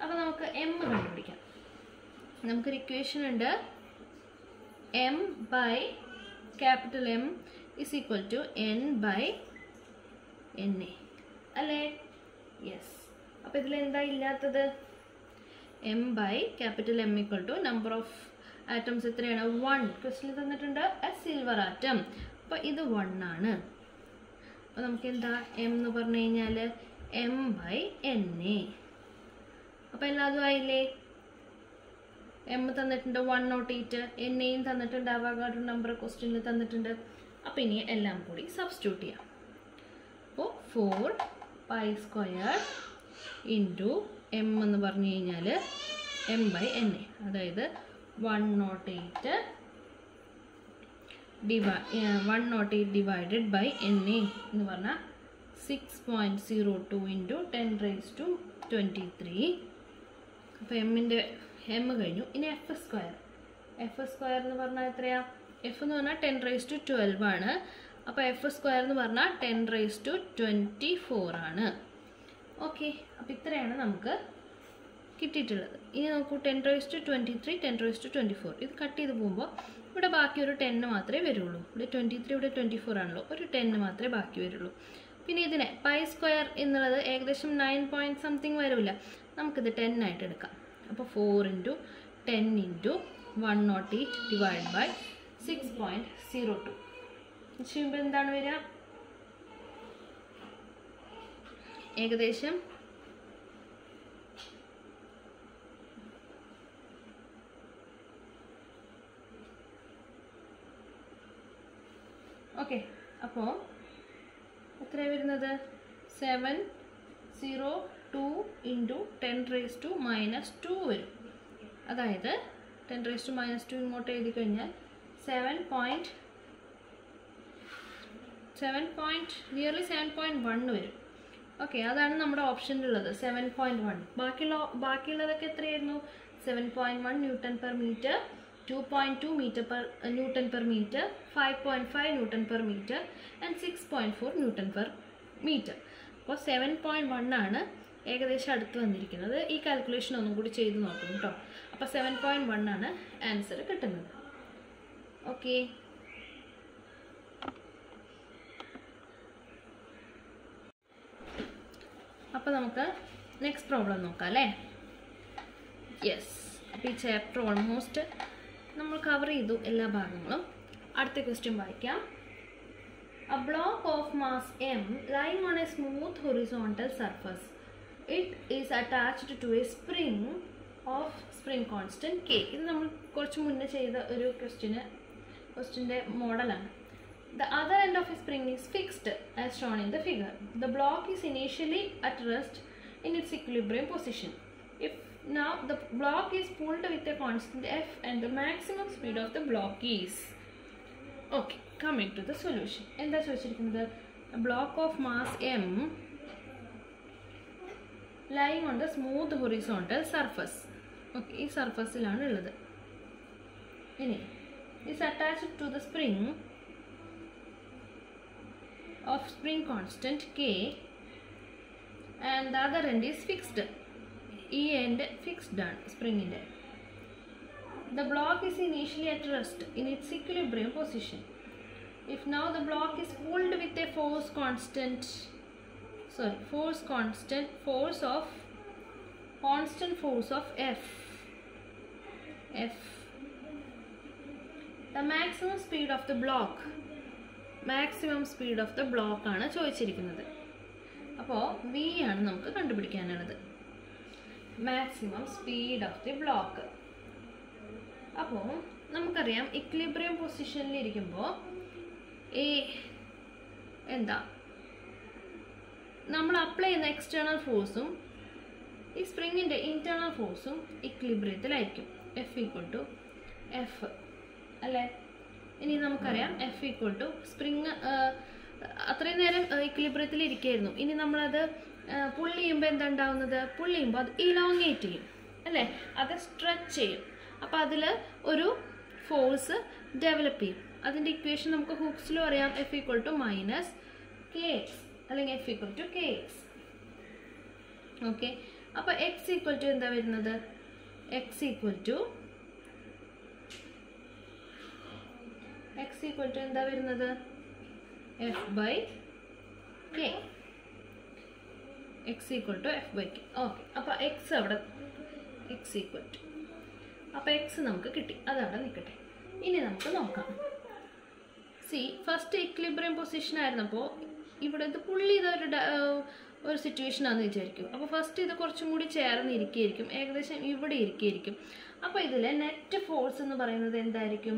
അപ്പോൾ നമുക്ക് എം കണ്ടുപിടിക്കാം. നമുക്കൊരു ഇക്വേഷൻ ഉണ്ട്. M by capital M is equal to N by N A അല്ലേ? യെസ് അപ്പോൾ ഇതിൽ എന്താ ഇല്ലാത്തത്? M by capital M equal to number of atoms എത്രയാണ്? വൺ ക്വസ്റ്റിൽ തന്നിട്ടുണ്ട്. എ സിൽവർ ആറ്റം അപ്പോൾ ഇത് വൺ ആണ്. അപ്പോൾ നമുക്ക് എന്താ എം എന്ന് പറഞ്ഞു കഴിഞ്ഞാൽ എം ബൈ എൻ എ അപ്പോൾ എല്ലാതും ആയില്ലേ? എം തന്നിട്ടുണ്ട് വൺ നോട്ട് എയ്റ്റ് എൻ എയും തന്നിട്ടുണ്ട് അവകാട് നമ്പർ ക്വസ്റ്റ്യനിൽ തന്നിട്ടുണ്ട്. അപ്പോൾ ഇനി എല്ലാം കൂടി സബ്സ്റ്റിറ്റ്യൂട്ട് ചെയ്യാം. അപ്പോൾ four pi square into M എന്ന് പറഞ്ഞു കഴിഞ്ഞാൽ എം ബൈ എൻ എ അതായത് one naught eight divide one naught eight divided by N A എന്ന് പറഞ്ഞാൽ six point zero two into ten raise to twenty three അപ്പോൾ എമ്മിന്റെ എം കഴിഞ്ഞു. ഇനി എഫ് സ്ക്വയർ എഫ് സ്ക്വയർ എന്ന് പറഞ്ഞാൽ എത്രയാ? എഫ് എന്ന് പറഞ്ഞാൽ ടെൻ റേസ് ടു ട്വൽവ് ആണ്. അപ്പോൾ എഫ് സ്ക്വയർ എന്ന് പറഞ്ഞാൽ ten raise to twenty four ആണ്. ഓക്കെ അപ്പോൾ ഇത്രയാണ് നമുക്ക് കിട്ടിയിട്ടുള്ളത്. ഇനി നോക്കൂ ten raise to twenty three ten raise to twenty four ഇത് കട്ട് ചെയ്ത് പോകുമ്പോൾ ഇവിടെ ബാക്കി ഒരു ടെന്ന് മാത്രമേ വരുള്ളൂ. ഇവിടെ ട്വന്റി ത്രീ ഇവിടെ ട്വന്റി ഫോർ ആണല്ലോ. ഒരു ടെന്ന് മാത്രമേ ബാക്കി വരുള്ളൂ. പിന്നെ ഇതിനെ പൈ സ്ക്വയർ എന്നുള്ളത് ഏകദേശം നയൻ പോയിന്റ് സംതിങ് വരില്ല നമുക്കിത് ടെൻ ആയിട്ട് എടുക്കാം. അപ്പോൾ four into ten into one naught eight divide by six point zero two ചെയ്യുമ്പോൾ എന്താണ് വരിക? ഏകദേശം ഓക്കെ അപ്പോൾ എത്രയാണ് വരുന്നത്? Seven zero two into ten raise to minus two വരും. അതായത് ten raise to minus two ഇങ്ങോട്ട് എഴുതി കഴിഞ്ഞാൽ seven point seven point nearly seven point one വരും. ഓക്കെ അതാണ് നമ്മുടെ ഓപ്ഷനിലുള്ളത് സെവൻ പോയിന്റ് വൺ ബാക്കിയുള്ള ബാക്കിയുള്ളതൊക്കെ എത്രയായിരുന്നു? Seven point one newton per metre two point two metre per newton per metre five point five newton per metre and six point four newton per metre അപ്പോൾ seven point one ആണ് ഏകദേശം അടുത്ത് വന്നിരിക്കുന്നത്. ഈ calculation ഒന്നും കൂടി ചെയ്ത് നോക്കും കേട്ടോ അപ്പോൾ സെവൻ പോയിന്റ് വൺ ആണ് ആൻസർ കിട്ടുന്നത്. ഓക്കെ അപ്പോൾ നമുക്ക് നെക്സ്റ്റ് പ്രോബ്ലം നോക്കാം അല്ലേ? യെസ് അപ്പോൾ ഈ ചാപ്റ്റർ ഓൾമോസ്റ്റ് നമ്മൾ കവർ ചെയ്തു എല്ലാ ഭാഗങ്ങളും. അടുത്ത ക്വസ്റ്റ്യൻ വായിക്കാം. A block of mass m lying on a smooth horizontal surface. It is attached to a spring of spring constant k. ഇത് നമ്മൾ കുറച്ച് മുന്നേ ചെയ്ത ഒരു ക്വസ്റ്റ്യന് ക്വസ്റ്റ്യന്റെ മോഡലാണ് The other end of a spring is fixed as shown in the figure. The block is initially at rest in its equilibrium position. If now the block is pulled with a constant f and the maximum speed of the block is okay coming to the solution എന്താ ചോദിച്ചിരിക്കുന്നത് block of mass M Lying on the smooth horizontal surface okay ഈ സർഫസിലാണ് ഉള്ളത് ഇനി is attached to the spring of spring constant K and the other end is fixed ഈ end fixed ആണ് സ്പ്രിങ്ങിൻ്റെ The block is initially at rest in its equilibrium position. If now the block is pulled with a force constant, sorry, force constant, force of constant force of F F the maximum speed of the block maximum speed of the block ആണ് ചോദിച്ചിരിക്കുന്നത്. അപ്പോൾ V ആണ് നമുക്ക് കണ്ടുപിടിക്കാനുള്ളത്. Maximum speed of the block അപ്പോൾ നമുക്കറിയാം equilibrium പൊസിഷനിൽ ഇരിക്കുമ്പോൾ ഈ എന്താ? നമ്മൾ അപ്ലൈ ചെയ്യുന്ന എക്സ്റ്റേണൽ ഫോഴ്സും ഈ സ്പ്രിങ്ങിന്റെ ഇന്റേർണൽ ഫോഴ്സും ഇക്ലിബ്രിയത്തിലായിരിക്കും എഫ് ഈക്വൽ ടു എഫ് അല്ലേ? ഇനി നമുക്കറിയാം എഫ് ഈക്വൽ ടു സ്പ്രിങ് അത്രയും നേരം ഇക്ലിബ്രിയത്തിൽ ഇരിക്കുകയായിരുന്നു ഇനി നമ്മളത് പുള്ളി ചെയ്യുമ്പോൾ എന്താ ഉണ്ടാവുന്നത്? പുള്ളി ചെയ്യുമ്പോൾ അത് ഇലോങ്ങേറ്റ് ചെയ്യും. അല്ലേ? അത് സ്ട്രെച്ച് ചെയ്യും. അപ്പോൾ അതിൽ ഒരു ഫോഴ്സ് ഡെവലപ്പ് ചെയ്യും. അതിന്റെ ഇക്വേഷൻ നമുക്ക് ഹുക്സിലും അറിയാം. F equal to minus K X അല്ലെങ്കിൽ F equal to K X okay അപ്പോൾ എക്സ് ഈക്വൽ ടു എന്താ വരുന്നത്? X equal to X equal to എന്താ വരുന്നത്? F by K X equal to F by K okay അപ്പോൾ X അവിടെ X equal to അപ്പോൾ X നമുക്ക് കിട്ടി. അതവിടെ നിൽക്കട്ടെ. ഇനി നമുക്ക് നോക്കാം. സി ഫസ്റ്റ് ഇക്ലിബ്രിയം പൊസിഷൻ ആയിരുന്നപ്പോൾ ഇവിടെ ഇത് പുള്ളി ഇതൊരു ഒരു സിറ്റുവേഷനാന്ന് വിചാരിക്കും. അപ്പോൾ ഫസ്റ്റ് ഇത് കുറച്ചും കൂടി ചേർന്ന് ഇരിക്കുകയായിരിക്കും. ഏകദേശം ഇവിടെ ഇരിക്കുകയായിരിക്കും. അപ്പോൾ ഇതിലെ നെറ്റ് ഫോഴ്സ് എന്ന് പറയുന്നത് എന്തായിരിക്കും?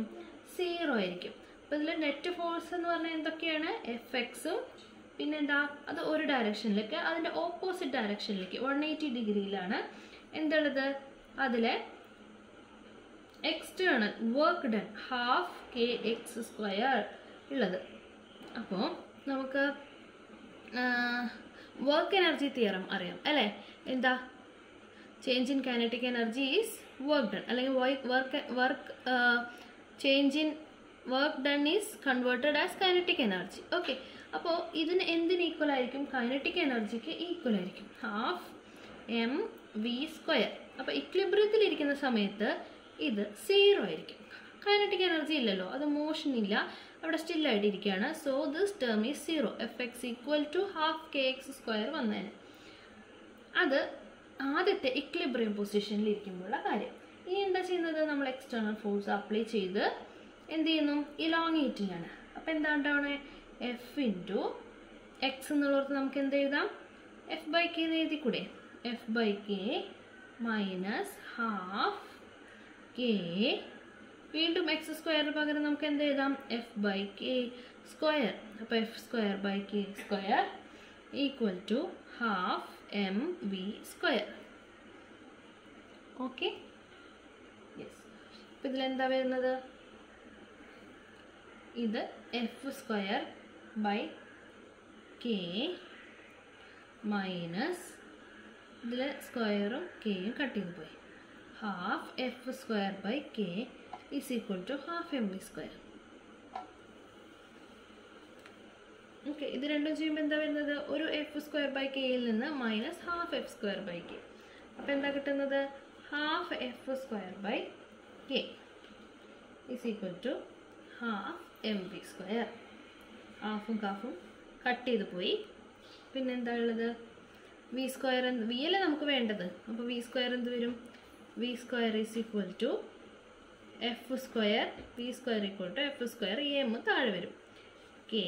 സീറോ ആയിരിക്കും. അപ്പോൾ ഇതിൽ നെറ്റ് ഫോഴ്സ് എന്ന് പറഞ്ഞാൽ എന്തൊക്കെയാണ്? എഫ് എക്സും പിന്നെന്താ അത് ഒരു ഡയറക്ഷനിലേക്ക് അതിന്റെ ഓപ്പോസിറ്റ് ഡയറക്ഷനിലേക്ക് വൺ എയ്റ്റി ഡിഗ്രിയിലാണ്. എന്തുള്ളത് അതിലെ external work done half K X square ഉള്ളത്. അപ്പോൾ നമുക്ക് വർക്ക് എനർജി തിയറം അറിയാം അല്ലേ? എന്താ? Change in kinetic energy is work done അല്ലെങ്കിൽ work work change in work done is converted as kinetic energy okay അപ്പോൾ ഇതിന് എന്തിന് ഈക്വൽ ആയിരിക്കും? കൈനറ്റിക് എനർജിക്ക് ഈക്വൽ ആയിരിക്കും. ഹാഫ് എം വി സ്ക്വയർ അപ്പോൾ ഇക്ലിബ്രിയത്തിൽ ഇരിക്കുന്ന സമയത്ത് ഇത് സീറോ ആയിരിക്കും. കൈനറ്റിക് എനർജി ഇല്ലല്ലോ. അത് മോഷൻ ഇല്ല. അവിടെ സ്റ്റില്ലായിട്ട് ഇരിക്കുകയാണ് so this term is zero F X equal to half K X square വന്നതിന് അത് ആദ്യത്തെ ഇക്ലിബ്രിയം പൊസിഷനിൽ ഇരിക്കുമ്പോഴുള്ള കാര്യം. ഇനി എന്താ ചെയ്യുന്നത്? നമ്മൾ എക്സ്റ്റേണൽ ഫോഴ്സ് അപ്ലൈ ചെയ്ത് എന്ത് ചെയ്യുന്നു? ഇലോങ്ങേറ്റിംഗ് ആണ് അപ്പോൾ എന്താ അവിടെ? എഫ് ഇന്റു എക്സ് എന്നുള്ളവർക്ക് നമുക്ക് എന്ത് എഴുതാം? എഫ് ബൈ കെ എന്ന് കൂടെ F by K minus half K വീണ്ടും എക്സ് സ്ക്വയറിന് പകരം നമുക്ക് എന്ത് എഴുതാം? എഫ് ബൈ കെ സ്ക്വയർ അപ്പോൾ F square by K square equal to half M V square okay yes അപ്പോൾ ഇതിലെന്താ വരുന്നത്? ഇത് F square by K minus ഇതിൽ സ്ക്വയറും കെയും കട്ട് ചെയ്ത് പോയി. Half F square by K is equal to half M V square okay ഇത് രണ്ടും ചെയ്യുമ്പോൾ എന്താ വരുന്നത്? ഒരു എഫ് സ്ക്വയർ ബൈ കെയിൽ നിന്ന് minus half F square by k അപ്പോൾ എന്താ കിട്ടുന്നത്? Half F square by k is equal to half m v square ഹാഫും കാഫും കട്ട് ചെയ്ത് പോയി. പിന്നെ എന്താ ഉള്ളത്? വി സ്ക്വയർ എന്ത് വി അല്ലേ നമുക്ക് വേണ്ടത്? അപ്പോൾ വി സ്ക്വയർ എന്ത് വരും? V square is equal to F square P square equal to F square ഈ എം താഴെ വരും. കെ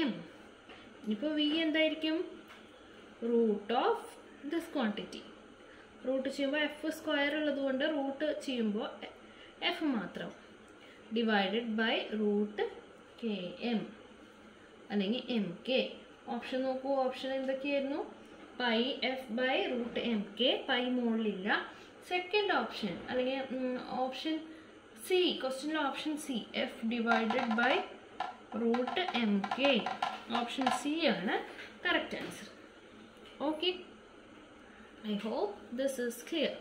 എം ഇനിയിപ്പോൾ വി എന്തായിരിക്കും? Root of this quantity root ചെയ്യുമ്പോൾ എഫ് സ്ക്വയർ ഉള്ളത് കൊണ്ട് റൂട്ട് ചെയ്യുമ്പോൾ എഫ് മാത്രം. Divided by root K M അല്ലെങ്കിൽ എം കെ ഓപ്ഷൻ നോക്കൂ. ഓപ്ഷൻ എന്തൊക്കെയായിരുന്നു? Pi F by root M K pi മുകളിലില്ല second option അല്ലെങ്കിൽ option C ക്വസ്റ്റ്യനിലെ option C F divided by root M K option C ആണ് correct answer okay I hope this is clear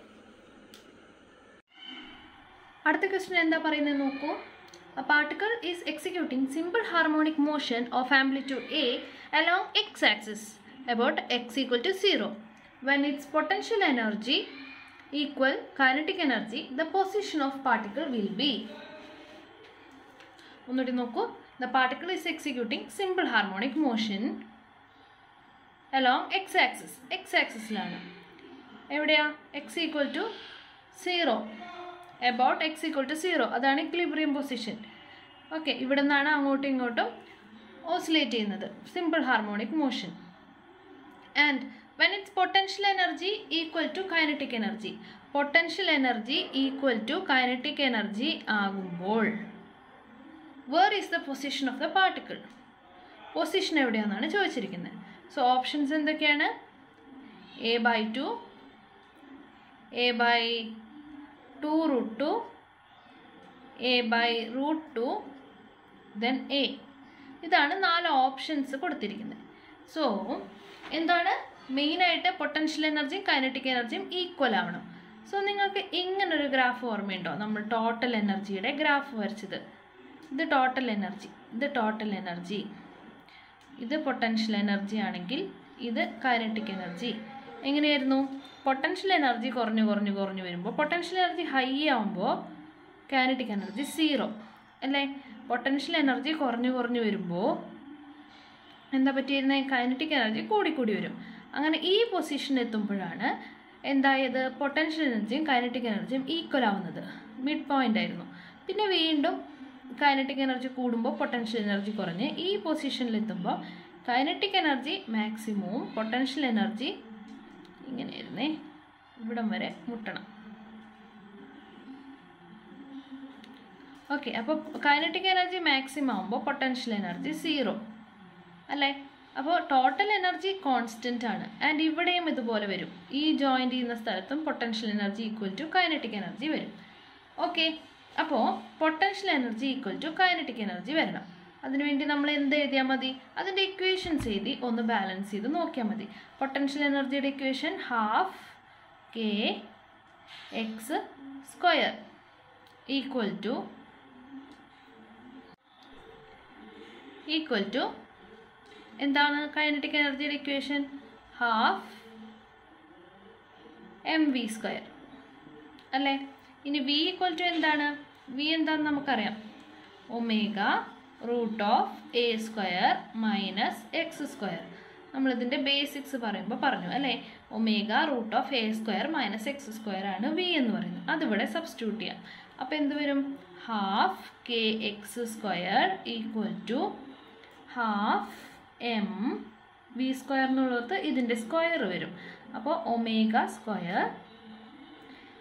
അടുത്ത question എന്താ പറയുന്നത് നോക്കൂ A particle is executing simple harmonic motion of amplitude A along x-axis about x equal to 0. When its potential energy equal kinetic energy, the position of particle will be. ഒന്നുകൂടി നോക്കൂ the is executing simple harmonic motion along x axis x axis ലാണ് എവിടെയാ x equal to zero about x equal to zero അതാണ് equilibrium position okay ഇവിടെ നിന്നാണ് അങ്ങോട്ടും ഇങ്ങോട്ടും oscillate ചെയ്യുന്നത് simple harmonic motion and when it's potential energy equal to kinetic energy potential energy equal to kinetic energy ആകുമ്പോൾ. Where is the position of the particle position എവിടെയാണെന്നാണ് ചോദിച്ചിരിക്കുന്നത്. So options എന്തൊക്കെയാണ്? A by two A by two root two A by root two then A ഇതാണ് നാല് options കൊടുത്തിരിക്കുന്നത്. So എന്താണ്? മെയിനായിട്ട് potential എനർജിയും kinetic എനർജിയും ഈക്വൽ ആവണം. സോ നിങ്ങൾക്ക് ഇങ്ങനൊരു ഗ്രാഫ് ഓർമ്മയുണ്ടോ? നമ്മൾ ടോട്ടൽ എനർജിയുടെ ഗ്രാഫ് വരച്ചത്. ഇത് ടോട്ടൽ എനർജി ഇത് ടോട്ടൽ എനർജി ഇത് പൊട്ടൻഷ്യൽ എനർജി ആണെങ്കിൽ ഇത് കൈനറ്റിക് എനർജി എങ്ങനെയായിരുന്നു? പൊട്ടൻഷ്യൽ എനർജി കുറഞ്ഞു കുറഞ്ഞു കുറഞ്ഞു വരുമ്പോൾ പൊട്ടൻഷ്യൽ എനർജി ഹൈ ആവുമ്പോൾ കൈനറ്റിക് എനർജി സീറോ അല്ലേ? പൊട്ടൻഷ്യൽ എനർജി കുറഞ്ഞു കുറഞ്ഞു വരുമ്പോൾ എന്താ പറ്റിയിരുന്നത് കൈനറ്റിക് എനർജി കൂടിക്കൂടി വരും. അങ്ങനെ ഈ പൊസിഷൻ എത്തുമ്പോഴാണ് എന്തായത്? പൊട്ടൻഷ്യൽ എനർജിയും കൈനറ്റിക് എനർജിയും ഈക്വൽ ആവുന്നത്. മിഡ് പോയിന്റ് ആയിരുന്നു. പിന്നെ വീണ്ടും കൈനറ്റിക് എനർജി കൂടുമ്പോൾ പൊട്ടൻഷ്യൽ എനർജി കുറഞ്ഞ് ഈ പൊസിഷനിൽ എത്തുമ്പോൾ കൈനറ്റിക് എനർജി മാക്സിമവും പൊട്ടൻഷ്യൽ എനർജി ഇങ്ങനെയായിരുന്നേ. ഇവിടം വരെ മുട്ടണം. ഓക്കെ അപ്പോൾ കൈനറ്റിക് എനർജി മാക്സിമം ആകുമ്പോൾ പൊട്ടൻഷ്യൽ എനർജി സീറോ അല്ലേ? അപ്പോൾ ടോട്ടൽ എനർജി കോൺസ്റ്റന്റ് ആണ്. ആൻഡ് ഇവിടെയും ഇതുപോലെ വരും. ഈ ജോയിന്റ് ചെയ്യുന്ന സ്ഥലത്തും potential energy equal to kinetic energy വരും. ഓക്കെ അപ്പോൾ potential energy equal to kinetic energy വരണം. അതിനുവേണ്ടി നമ്മൾ എന്ത് എഴുതിയാൽ മതി? അതിന്റെ ഇക്വേഷൻസ് എഴുതി ഒന്ന് ബാലൻസ് ചെയ്ത് നോക്കിയാൽ മതി. പൊട്ടൻഷ്യൽ എനർജിയുടെ equation half K X square equal to equal to എന്താണ് കൈനറ്റിക് എനർജിയുടെ equation half M V square അല്ലേ? ഇനി വി ഈക്വൽ ടു എന്താണ്? വി എന്താണെന്ന് നമുക്കറിയാം. Omega root of A square minus X square നമ്മളിതിന്റെ basics പറയുമ്പോൾ പറഞ്ഞു അല്ലേ? Omega root of A square minus X square ആണ് വി എന്ന് പറയുന്നത്. അതിവിടെ സബ്സ്റ്റിറ്റ്യൂട്ട് ചെയ്യാം. അപ്പോൾ എന്ത് വരും? Half K X square equal to half M V square എന്നുള്ളത് ഇതിന്റെ സ്ക്വയർ വരും. അപ്പോൾ ഒമേഗ സ്ക്വയർ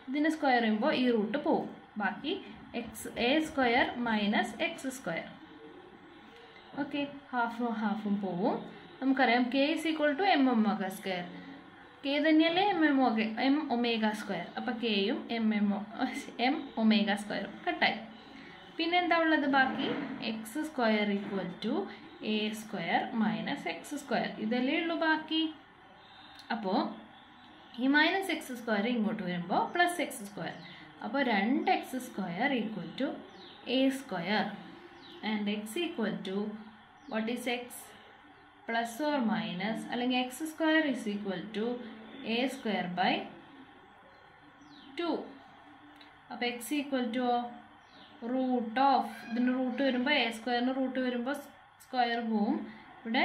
ഇതിന്റെ സ്ക്വയർ ചെയ്യുമ്പോൾ ഈ റൂട്ട് പോവും. ബാക്കി X A square minus X square okay ഹാഫും ഹാഫും പോവും. നമുക്കറിയാം K is equal to M omega square K തന്നെയല്ലേ M M okay M omega square അപ്പോൾ കെയും എം എം എം ഒമേഗ സ്ക്വയറും കട്ടായി പിന്നെ എന്താ ഉള്ളത് ബാക്കി? X square equal to A square minus X square ഇതല്ലേ ഉള്ളൂ ബാക്കി. അപ്പോൾ ഈ മൈനസ് എക്സ് സ്ക്വയർ ഇങ്ങോട്ട് വരുമ്പോൾ പ്ലസ് എക്സ് സ്ക്വയർ അപ്പോൾ രണ്ട് X square equal to A square and X equal to what is X plus or minus അല്ലെങ്കിൽ X square is equal to A square by two അപ്പോൾ X equal to root of ഇതിന് root വരുമ്പോൾ A സ്ക്വയറിന് root വരുമ്പോൾ square പോവും ഇവിടെ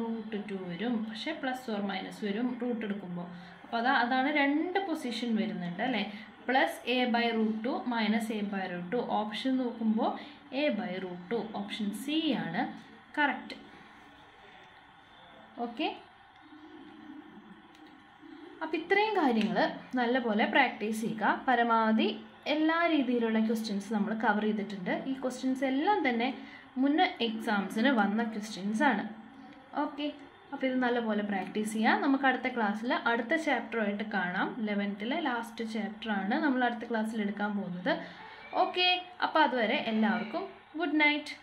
root two വരും. പക്ഷേ പ്ലസ് ഓർ മൈനസ് വരും റൂട്ട് എടുക്കുമ്പോൾ. അപ്പോൾ അതാ അതാണ് രണ്ട് പൊസിഷൻ വരുന്നുണ്ട് അല്ലേ? Plus A by root two minus A by root two option നോക്കുമ്പോൾ A by root two option C ആണ് കറക്റ്റ് ഓക്കെ അപ്പം ഇത്രയും കാര്യങ്ങൾ നല്ലപോലെ പ്രാക്ടീസ് ചെയ്യുക. പരമാവധി എല്ലാ രീതിയിലുള്ള ക്വസ്റ്റ്യൻസ് നമ്മൾ കവർ ചെയ്തിട്ടുണ്ട്. ഈ ക്വസ്റ്റ്യൻസ് എല്ലാം തന്നെ മുന്നേ എക്സാംസിന് വന്ന ക്വസ്റ്റ്യൻസ് ആണ്. ഓക്കെ അപ്പോൾ ഇത് നല്ലപോലെ പ്രാക്ടീസ് ചെയ്യാം. നമുക്ക് അടുത്ത ക്ലാസ്സിൽ അടുത്ത ചാപ്റ്ററുമായിട്ട് കാണാം. ലെവൻത്തിലെ ലാസ്റ്റ് ചാപ്റ്ററാണ് നമ്മൾ അടുത്ത ക്ലാസ്സിൽ എടുക്കാൻ പോകുന്നത്. ഓക്കെ അപ്പോൾ അതുവരെ എല്ലാവർക്കും ഗുഡ് നൈറ്റ്